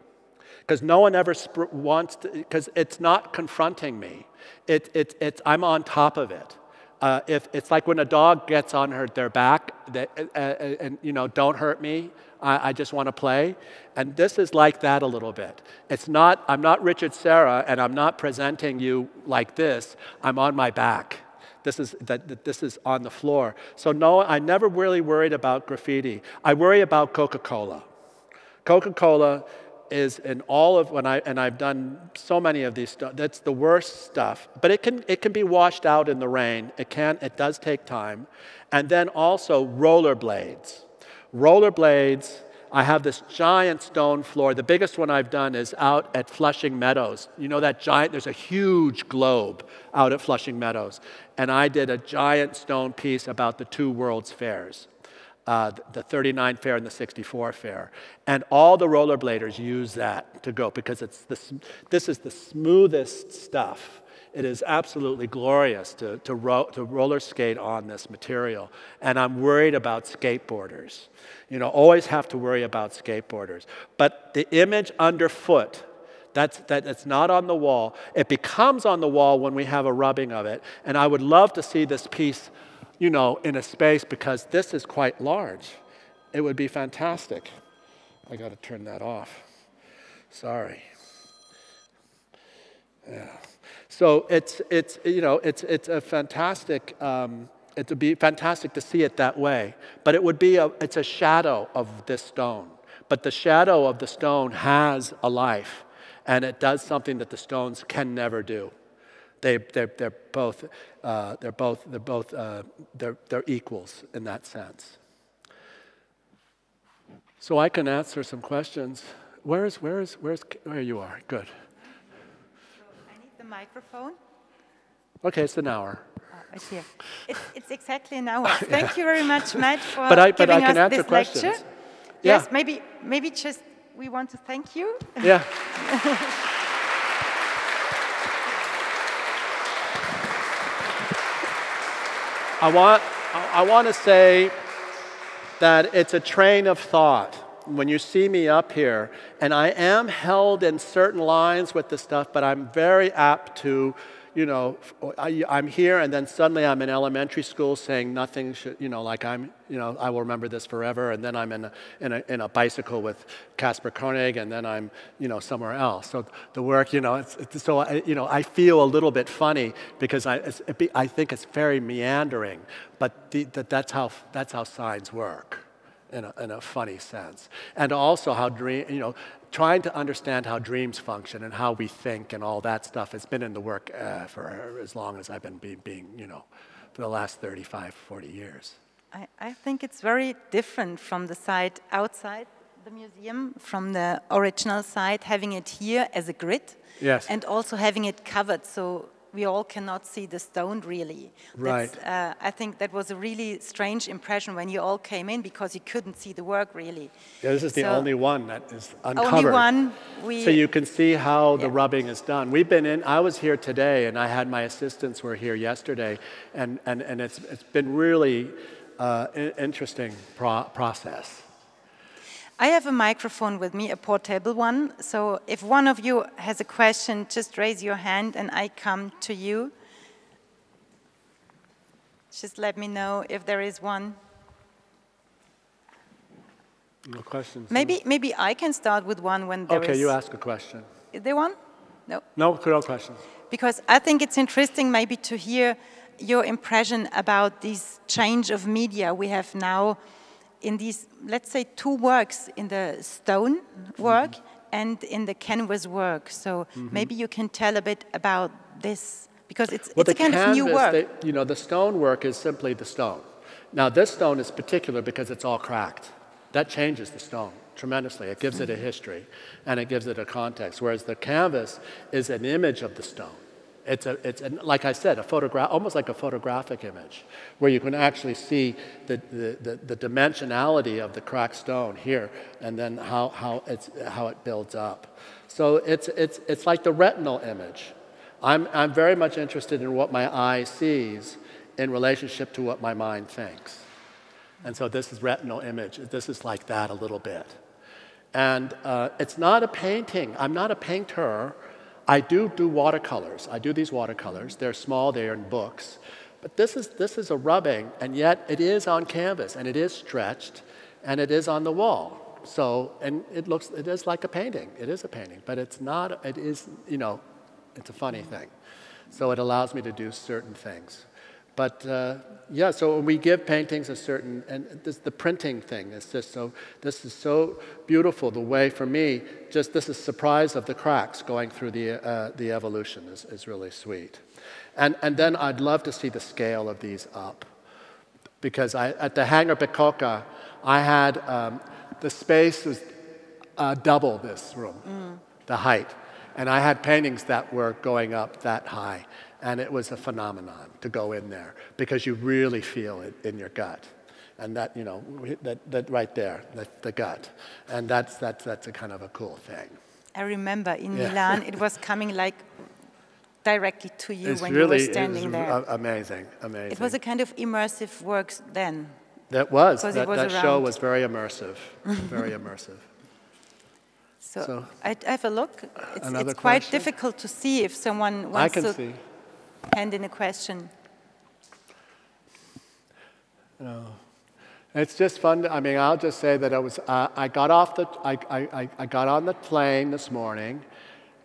[SPEAKER 2] because no one ever wants to, because it's not confronting me. It, it, it's, I'm on top of it. Uh, if it's like when a dog gets on her, their back they, uh, uh, and, you know, don't hurt me, I, I just want to play. And this is like that a little bit. It's not, I'm not Richard Serra and I'm not presenting you like this, I'm on my back. This is, that, that this is on the floor. So, no, I never really worried about graffiti. I worry about Coca Cola. Coca Cola is in all of when I and I've done so many of these. That's the worst stuff, but it can it can be washed out in the rain. It can it does take time, and then also rollerblades. Rollerblades I have this giant stone floor. The biggest one I've done is out at Flushing Meadows. You know that giant, there's a huge globe out at Flushing Meadows. And I did a giant stone piece about the two World's Fairs. Uh, the 39 fair and the 64 fair. And all the rollerbladers use that to go because it's the, this is the smoothest stuff it is absolutely glorious to, to, ro- to roller skate on this material. And I'm worried about skateboarders. You know, always have to worry about skateboarders. But the image underfoot, that's, that, that's not on the wall. It becomes on the wall when we have a rubbing of it. And I would love to see this piece, you know, in a space because this is quite large. It would be fantastic. I got to turn that off. Sorry. Yeah. So it's, it's, you know, it's, it's a fantastic, um, it would be fantastic to see it that way. But it would be a, it's a shadow of this stone. But the shadow of the stone has a life, and it does something that the stones can never do. They, they're, they're both, uh, they're both, they're both, uh, they're, they're equals in that sense. So I can answer some questions. Where is, where is, where's, where you are? Good
[SPEAKER 1] microphone?
[SPEAKER 2] Okay, it's an hour.
[SPEAKER 1] Uh, oh, it's here. It's, it's exactly an hour. *laughs* Thank you very much, Matt, *laughs* for but I, but giving I can us answer this questions. lecture. Yeah. Yes, maybe, maybe just we want to thank you. *laughs*
[SPEAKER 2] Yeah. I want, I want to say that it's a train of thought when you see me up here, and I am held in certain lines with the stuff, but I'm very apt to, you know, oh, I, am here and then suddenly I'm in elementary school saying nothing should, you know, like I'm, you know, I will remember this forever, and then I'm in a, in a, in a bicycle with Kasper Koenig, and then I'm, you know, somewhere else. So the work, you know, it's, it's, so, I, you know, I feel a little bit funny because I, I think it's very meandering, but the, that, that's, how, that's how signs work. In a, in a funny sense. And also how dream, you know, trying to understand how dreams function and how we think and all that stuff has been in the work uh, for as long as I've been be, being, you know, for the last 35, 40 years.
[SPEAKER 1] I, I think it's very different from the side outside the museum, from the original side, having it here as a grid.
[SPEAKER 2] Yes.
[SPEAKER 1] And also having it covered so we all cannot see the stone really.
[SPEAKER 2] Right.
[SPEAKER 1] Uh, I think that was a really strange impression when you all came in because you couldn't see the work really.
[SPEAKER 2] Yeah, this is the
[SPEAKER 1] So-
[SPEAKER 2] only one that is uncovered.
[SPEAKER 1] Only one. We,
[SPEAKER 2] So you can see how the
[SPEAKER 1] Yeah.
[SPEAKER 2] rubbing is done. We've been in, I was here today and I had my assistants were here yesterday and, and, and it's, it's been really uh, interesting pro- process.
[SPEAKER 1] I have a microphone with me, a portable one. So if one of you has a question, just raise your hand and I come to you. Just let me know if there is one.
[SPEAKER 2] No questions?
[SPEAKER 1] Maybe, maybe I can start with one when there is.
[SPEAKER 2] Okay, you ask a question.
[SPEAKER 1] Is there one? No.
[SPEAKER 2] No, no questions.
[SPEAKER 1] Because I think it's interesting maybe to hear your impression about this change of media we have now in these, let's say, two works in the stone mm-hmm. work and in the canvas work. So mm-hmm. maybe you can tell a bit about this because it's,
[SPEAKER 2] Well,
[SPEAKER 1] it's a kind of new work.
[SPEAKER 2] you know, the stone work is simply the stone. Now, this stone is particular because it's all cracked. That changes the stone tremendously. It gives it a mm-hmm. history and it gives it a context, whereas the canvas is an image of the stone. It's, a, it's an, like I said, a photograph, almost like a photographic image, where you can actually see the, the, the, the dimensionality of the cracked stone here, and then how, how, it's, how it builds up. So it's, it's, it's like the retinal image. I'm, I'm very much interested in what my eye sees in relationship to what my mind thinks. And so this is retinal image. This is like that a little bit. And uh, it's not a painting. I'm not a painter. I do do watercolors. I do these watercolors. They're small, they're in books. But this is, this is a rubbing, and yet it is on canvas, and it is stretched, and it is on the wall. So, and it looks, it is like a painting. It is a painting, but it's not, it is, you know, it's a funny thing. So it allows me to do certain things. But uh, yeah, so we give paintings a certain, and this, the printing thing is just so, this is so beautiful. The way for me, just this is surprise of the cracks going through the, uh, the evolution is, is really sweet. And, and then I'd love to see the scale of these up. Because I, at the Hangar Bicocca, I had, um, the space was uh, double this room, the height. And I had paintings that were going up that high. And it was a phenomenon to go in there because you really feel it in your gut. And that, you know, that, that right there, the, the gut. And that's, that's, that's a kind of a cool thing.
[SPEAKER 1] I remember in
[SPEAKER 2] Yeah.
[SPEAKER 1] Milan, it was *laughs* coming like directly to you
[SPEAKER 2] it's
[SPEAKER 1] when
[SPEAKER 2] really
[SPEAKER 1] you were standing
[SPEAKER 2] it's
[SPEAKER 1] there.
[SPEAKER 2] amazing, amazing.
[SPEAKER 1] It was a kind of immersive work then.
[SPEAKER 2] that was, that,
[SPEAKER 1] was
[SPEAKER 2] that show was very immersive, *laughs* very immersive.
[SPEAKER 1] So,
[SPEAKER 2] So-
[SPEAKER 1] I, I have a look. It's, it's quite
[SPEAKER 2] question?
[SPEAKER 1] difficult to see if someone wants I
[SPEAKER 2] can
[SPEAKER 1] to
[SPEAKER 2] see.
[SPEAKER 1] Hand in a question.
[SPEAKER 2] It's just fun. I mean, I'll just say that I was. Uh, I got off the. I, I, I- got on the plane this morning,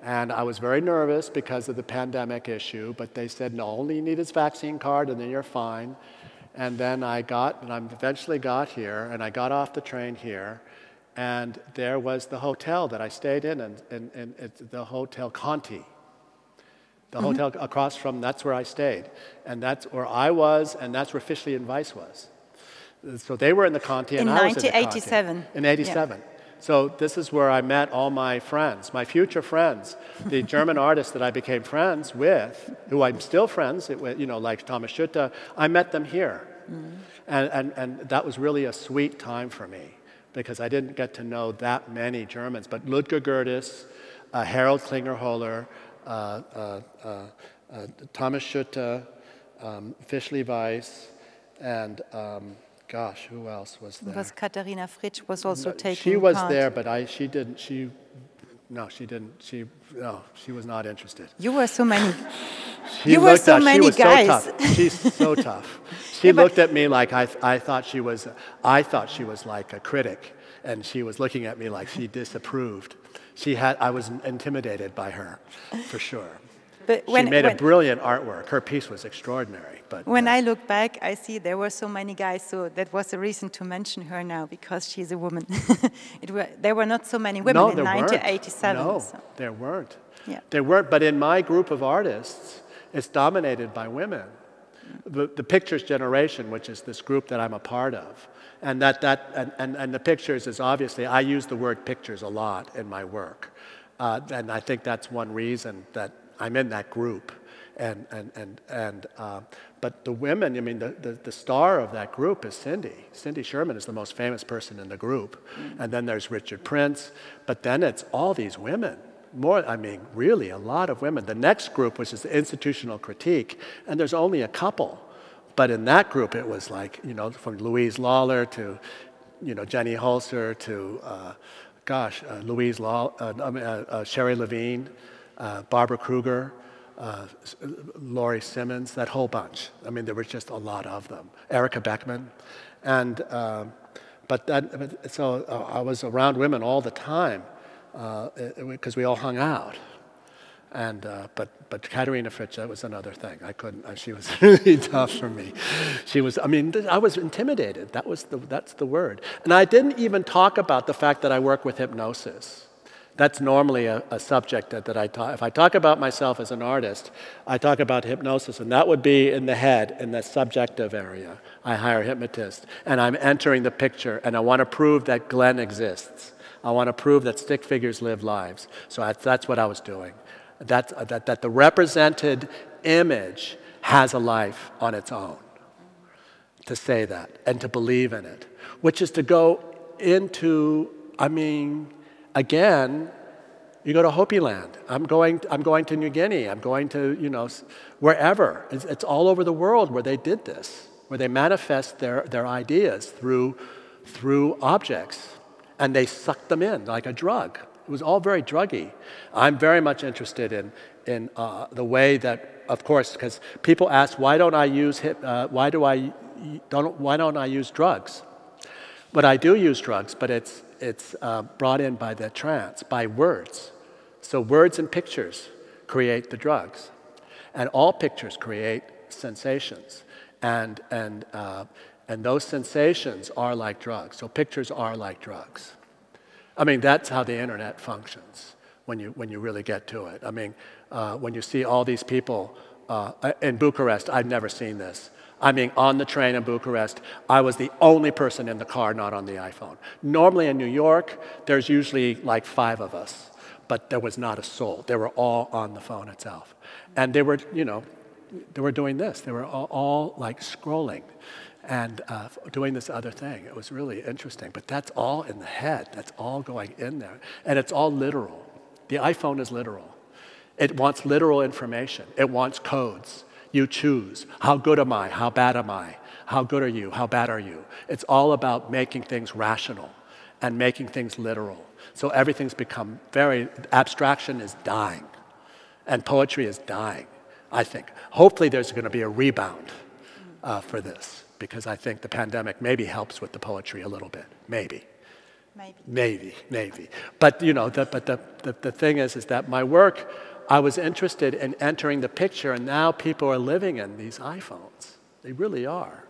[SPEAKER 2] and I was very nervous because of the pandemic issue. But they said no, all you need is vaccine card, and then you're fine. And then I got, and I eventually got here, and I got off the train here, and there was the hotel that I stayed in, and, and, and it's the Hotel Conti. The hotel across from, that's where I stayed. And that's where I was, and that's where Fischli and Weiss was. So they were in the Conti, and
[SPEAKER 1] In
[SPEAKER 2] I was in the Conti.
[SPEAKER 1] 1987.
[SPEAKER 2] In 87. So this is where I met all my friends, my future friends, the *laughs* German artists that I became friends with, who I'm still friends with, you know, like Thomas Schütte. I met them here. And, and, and that was really a sweet time for me because I didn't get to know that many Germans. But Ludger Gerdes, uh, Harald Klingelhöller, Thomas Schütte, um, Fischli Weiss, and um, gosh, who else was there?
[SPEAKER 1] Because Katharina Fritsch was also taking
[SPEAKER 2] she was
[SPEAKER 1] part.
[SPEAKER 2] there, but I, she didn't, she, no, she didn't, she, no, she was not interested.
[SPEAKER 1] You were so many. You were so
[SPEAKER 2] at-
[SPEAKER 1] many
[SPEAKER 2] she
[SPEAKER 1] guys.
[SPEAKER 2] So tough. She's so *laughs* tough. She
[SPEAKER 1] Yeah,
[SPEAKER 2] looked at me like I, I thought she was, I thought she was like a critic, and she was looking at me like she disapproved. She had, I was intimidated by her, for sure. *laughs*
[SPEAKER 1] But
[SPEAKER 2] she
[SPEAKER 1] when-
[SPEAKER 2] made a brilliant artwork. Her piece was extraordinary. But
[SPEAKER 1] When
[SPEAKER 2] uh,
[SPEAKER 1] I look back, I see there were so many guys, so that was a reason to mention her now because she's a woman. *laughs* it were, there were not so many women
[SPEAKER 2] no,
[SPEAKER 1] in
[SPEAKER 2] there weren't.
[SPEAKER 1] 1987.
[SPEAKER 2] No,
[SPEAKER 1] so-
[SPEAKER 2] there weren't.
[SPEAKER 1] Yeah.
[SPEAKER 2] There weren't. But in my group of artists, it's dominated by women. The, the Pictures Generation, which is this group that I'm a part of, and that, that and, and, and the pictures is obviously I use the word pictures a lot in my work, uh, and I think that's one reason that I'm in that group. And, and, and, and uh, but the women, I mean, the, the, the star of that group is Cindy. Cindy Sherman is the most famous person in the group. And then there's Richard Prince, but then it's all these women more, I mean, really a lot of women. The next group, which is the institutional critique, and there's only a couple. But in that group, it was like, you know, from Louise Lawler to, you know, Jenny Holzer to, uh, gosh, uh, Louise Law, uh, uh, uh, Sherrie Levine, uh, Barbara Kruger, Laurie Simmons, that whole bunch. I mean, there were just a lot of them. Ericka Beckman. And, um, but that, so I was around women all the time because we all hung out. And, uh, but, but Katharina Fritsch, that was another thing. I couldn't, uh, she was *laughs* really tough for me. She was, I mean, I was intimidated. That was the, that's the word. And I didn't even talk about the fact that I work with hypnosis. That's normally a, a subject that, that I talk, if I talk about myself as an artist, I talk about hypnosis, and that would be in the head, in the subjective area. I hire a hypnotist, and I'm entering the picture, and I want to prove that Glenn exists. I want to prove that stick figures live lives. So I, that's what I was doing. That, that, that the represented image has a life on its own. To say that and to believe in it, which is to go into, I mean, again, you go to Hopi land. I'm going, I'm going to New Guinea. I'm going to, you know, wherever. It's, it's all over the world where they did this, where they manifest their, their ideas through, through objects and they suck them in like a drug. It was all very druggy. I'm very much interested in, in uh, the way that, of course, because people ask, why don't I use hip, uh, why do I, don't, why don't I use drugs? But I do use drugs, but it's, it's uh, brought in by the trance, by words. So words and pictures create the drugs. And all pictures create sensations. And, and, uh, and those sensations are like drugs. So pictures are like drugs. I mean, that's how the internet functions when you, when you really get to it. I mean, uh, when you see all these people uh, in Bucharest, I've never seen this. I mean, on the train in Bucharest, I was the only person in the car not on the iPhone. Normally in New York, there's usually like five of us, but there was not a soul. They were all on the phone itself. And they were, you know, they were doing this. They were all, all like scrolling and uh, doing this other thing. It was really interesting. But that's all in the head. That's all going in there. And it's all literal. The iPhone is literal. It wants literal information, it wants codes. You choose. How good am I? How bad am I? How good are you? How bad are you? It's all about making things rational and making things literal. So everything's become very, abstraction is dying and poetry is dying, I think. Hopefully, there's going to be a rebound uh, for this because I think the pandemic maybe helps with the poetry a little bit. Maybe.
[SPEAKER 1] Maybe.
[SPEAKER 2] Maybe, maybe. But you know, the, but the, the, the thing is, is that my work, I was interested in entering the picture, and now people are living in these iPhones. They really are.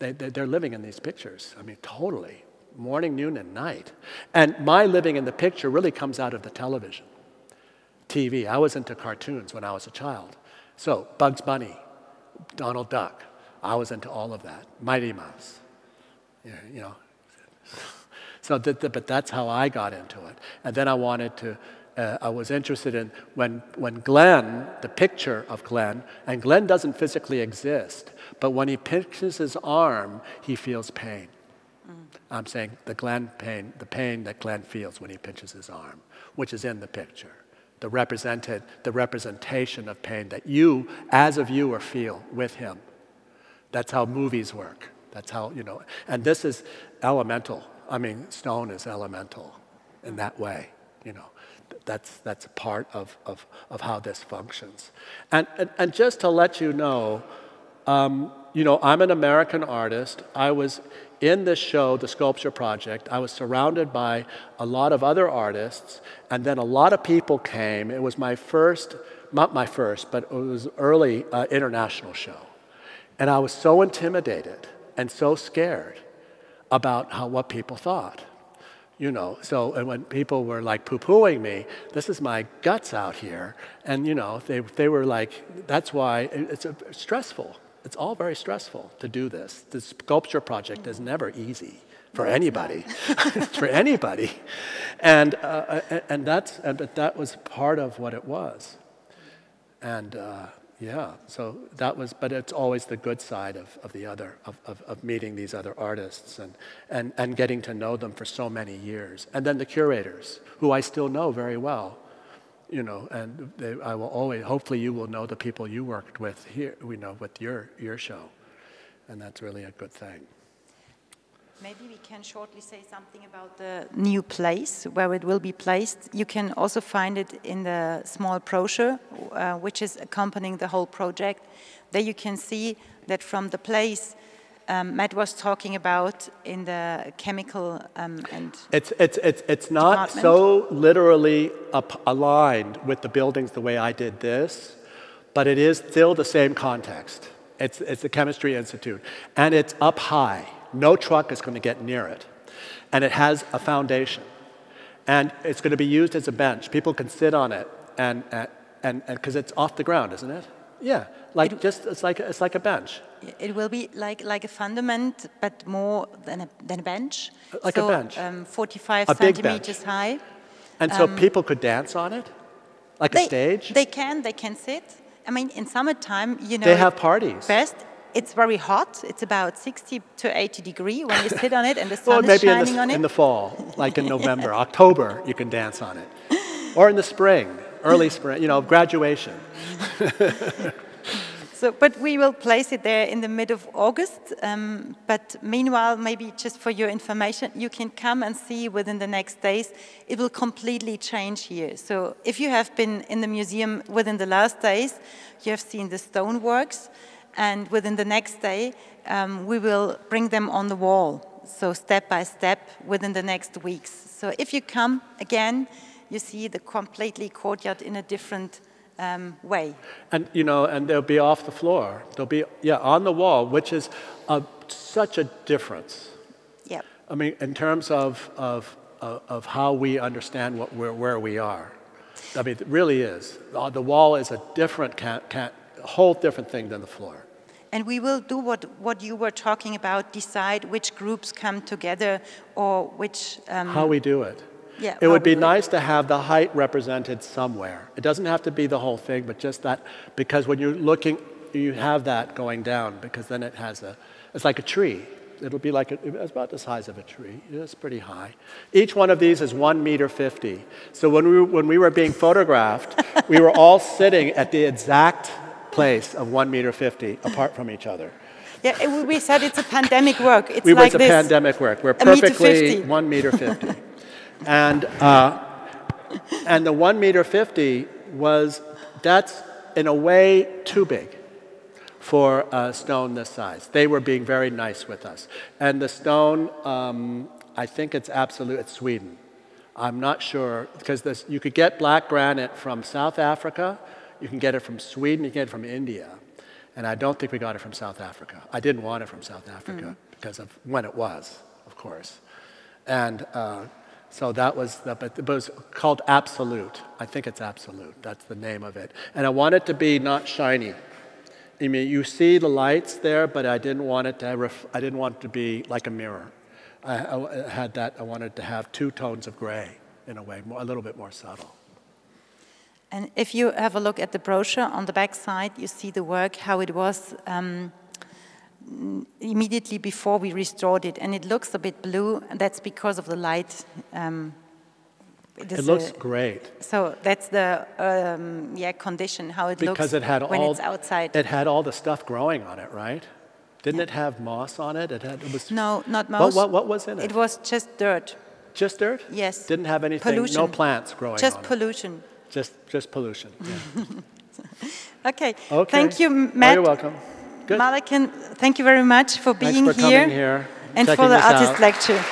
[SPEAKER 2] They, they, they're living in these pictures. I mean, totally. Morning, noon, and night. And my living in the picture really comes out of the television, TV. I was into cartoons when I was a child. So, Bugs Bunny, Donald Duck, I was into all of that. Mighty Mouse, you know, *laughs* so, that, that- but that's how I got into it. And then I wanted to, uh, I was interested in when, when Glenn, the picture of Glenn, and Glenn doesn't physically exist, but when he pinches his arm, he feels pain. I'm saying the Glenn pain, the pain that Glenn feels when he pinches his arm, which is in the picture. The represented, the representation of pain that you, as a viewer, feel with him. That's how movies work. That's how, you know, and this is elemental. I mean, stone is elemental in that way, you know. That's, that's a part of, of, of how this functions. And, and, and just to let you know, um, you know, I'm an American artist. I was in this show, the Sculpture Project. I was surrounded by a lot of other artists, and then a lot of people came. It was my first, not my first, but it was early uh, international show. And I was so intimidated and so scared about how, what people thought. You know, so and when people were like poo-pooing me, this is my guts out here, and you know, they, they were like, that's why it's a, stressful. It's all very stressful to do this. The sculpture project is never easy for anybody, *laughs* for anybody, and uh, and that's and, but that was part of what it was, and. Uh, yeah, so that was, but it's always the good side of, of the other, of, of, of, meeting these other artists and, and, and getting to know them for so many years. And then the curators, who I still know very well, you know, and they, I will always, hopefully you will know the people you worked with here, you know, with your, your show. And that's really a good thing.
[SPEAKER 1] Maybe we can shortly say something about the new place where it will be placed. You can also find it in the small brochure, uh, which is accompanying the whole project. There you can see that from the place um, Matt was talking about in the chemical um, and
[SPEAKER 2] it's it's it's it's not so literally aligned with the buildings the way I did this, but it is still the same context. It's it's the chemistry institute, and it's up high. No truck is going to get near it. And it has a foundation. And it's going to be used as a bench. People can sit on it and and because it's off the ground, isn't it? Yeah, like it, just it's like it's like a bench.
[SPEAKER 1] It will be like like a fundament, but more than a, than a bench.
[SPEAKER 2] Like so, a bench.
[SPEAKER 1] Um, 45 a centimeters high.
[SPEAKER 2] And so um, people could dance on it, like
[SPEAKER 1] they,
[SPEAKER 2] a stage.
[SPEAKER 1] They can. They can sit. I mean, in summertime, you know.
[SPEAKER 2] They have parties.
[SPEAKER 1] Best it's very hot. It's about 60 to 80 degree when you sit on it and the sun
[SPEAKER 2] well, maybe
[SPEAKER 1] is shining
[SPEAKER 2] in the,
[SPEAKER 1] on it.
[SPEAKER 2] in the fall, like in November, October, you can dance on it. Or in the spring, early spring, you know, graduation. *laughs*
[SPEAKER 1] so, but we will place it there in the mid of August. Um, but meanwhile, maybe just for your information, you can come and see within the next days. It will completely change here. So if you have been in the museum within the last days, you have seen the stoneworks and within the next day, um, we will bring them on the wall, so step by step within the next weeks. So if you come again, you see the completely courtyard in a different um, way.
[SPEAKER 2] And you know, and they'll be off the floor. They'll be yeah on the wall, which is a, such a difference.
[SPEAKER 1] Yeah.
[SPEAKER 2] I mean, in terms of of of how we understand what where, where we are. I mean, it really is. Uh, the wall is a different, whole different thing than the floor.
[SPEAKER 1] And we will do what, what you were talking about, decide which groups come together or which...
[SPEAKER 2] Um, how we do it.
[SPEAKER 1] Yeah,
[SPEAKER 2] it would be nice to have the height represented somewhere. It doesn't have to be the whole thing, but just that, because when you're looking, you have that going down, because then it has a, it's like a tree. It'll be like, a, it's about the size of a tree. It's pretty high. Each one of these is one meter 50. So when we, when we were being photographed, we were all sitting at the exact place of one meter 50 apart from each other.
[SPEAKER 1] Yeah, we said it's a pandemic work. It's
[SPEAKER 2] we
[SPEAKER 1] like
[SPEAKER 2] it's a
[SPEAKER 1] this.
[SPEAKER 2] pandemic work. We're perfectly meter one meter 50. and, uh, and the one meter 50 was, that's in a way too big for a stone this size. They were being very nice with us. And the stone, um, I think it's absolute, it's Sweden. I'm not sure, because you could get black granite from South Africa, you can get it from Sweden, you can get it from India. And I don't think we got it from South Africa. I didn't want it from South Africa mm. because of when it was, of course. And uh, so that was, the, but it was called Absolute. I think it's Absolute. That's the name of it. And I want it to be not shiny. I mean, you see the lights there, but I didn't want it to, ref- I didn't want it to be like a mirror. I, I had that, I wanted to have two tones of gray in a way, more, a little bit more subtle.
[SPEAKER 1] And if you have a look at the brochure on the back side, you see the work, how it was um, immediately before we restored it. And it looks a bit blue, and that's because of the light. Um,
[SPEAKER 2] it, it looks a, great.
[SPEAKER 1] So that's the um, yeah condition, how it
[SPEAKER 2] because
[SPEAKER 1] looks
[SPEAKER 2] it had
[SPEAKER 1] when
[SPEAKER 2] all,
[SPEAKER 1] it's outside.
[SPEAKER 2] It had all the stuff growing on it, right? Didn't yeah. it have moss on it? It, had, it was,
[SPEAKER 1] no, not moss.
[SPEAKER 2] What, what, what was in it?
[SPEAKER 1] It was just dirt.
[SPEAKER 2] Just dirt?
[SPEAKER 1] Yes.
[SPEAKER 2] Didn't have anything,
[SPEAKER 1] pollution.
[SPEAKER 2] no plants growing
[SPEAKER 1] Just pollution.
[SPEAKER 2] Just, just pollution. Yeah. *laughs*
[SPEAKER 1] okay.
[SPEAKER 2] okay.
[SPEAKER 1] Thank you, Matt.
[SPEAKER 2] Oh, you're welcome. Good.
[SPEAKER 1] Mullican, thank you very much for being
[SPEAKER 2] Thanks for
[SPEAKER 1] here,
[SPEAKER 2] coming here,
[SPEAKER 1] and for the artist
[SPEAKER 2] out.
[SPEAKER 1] lecture.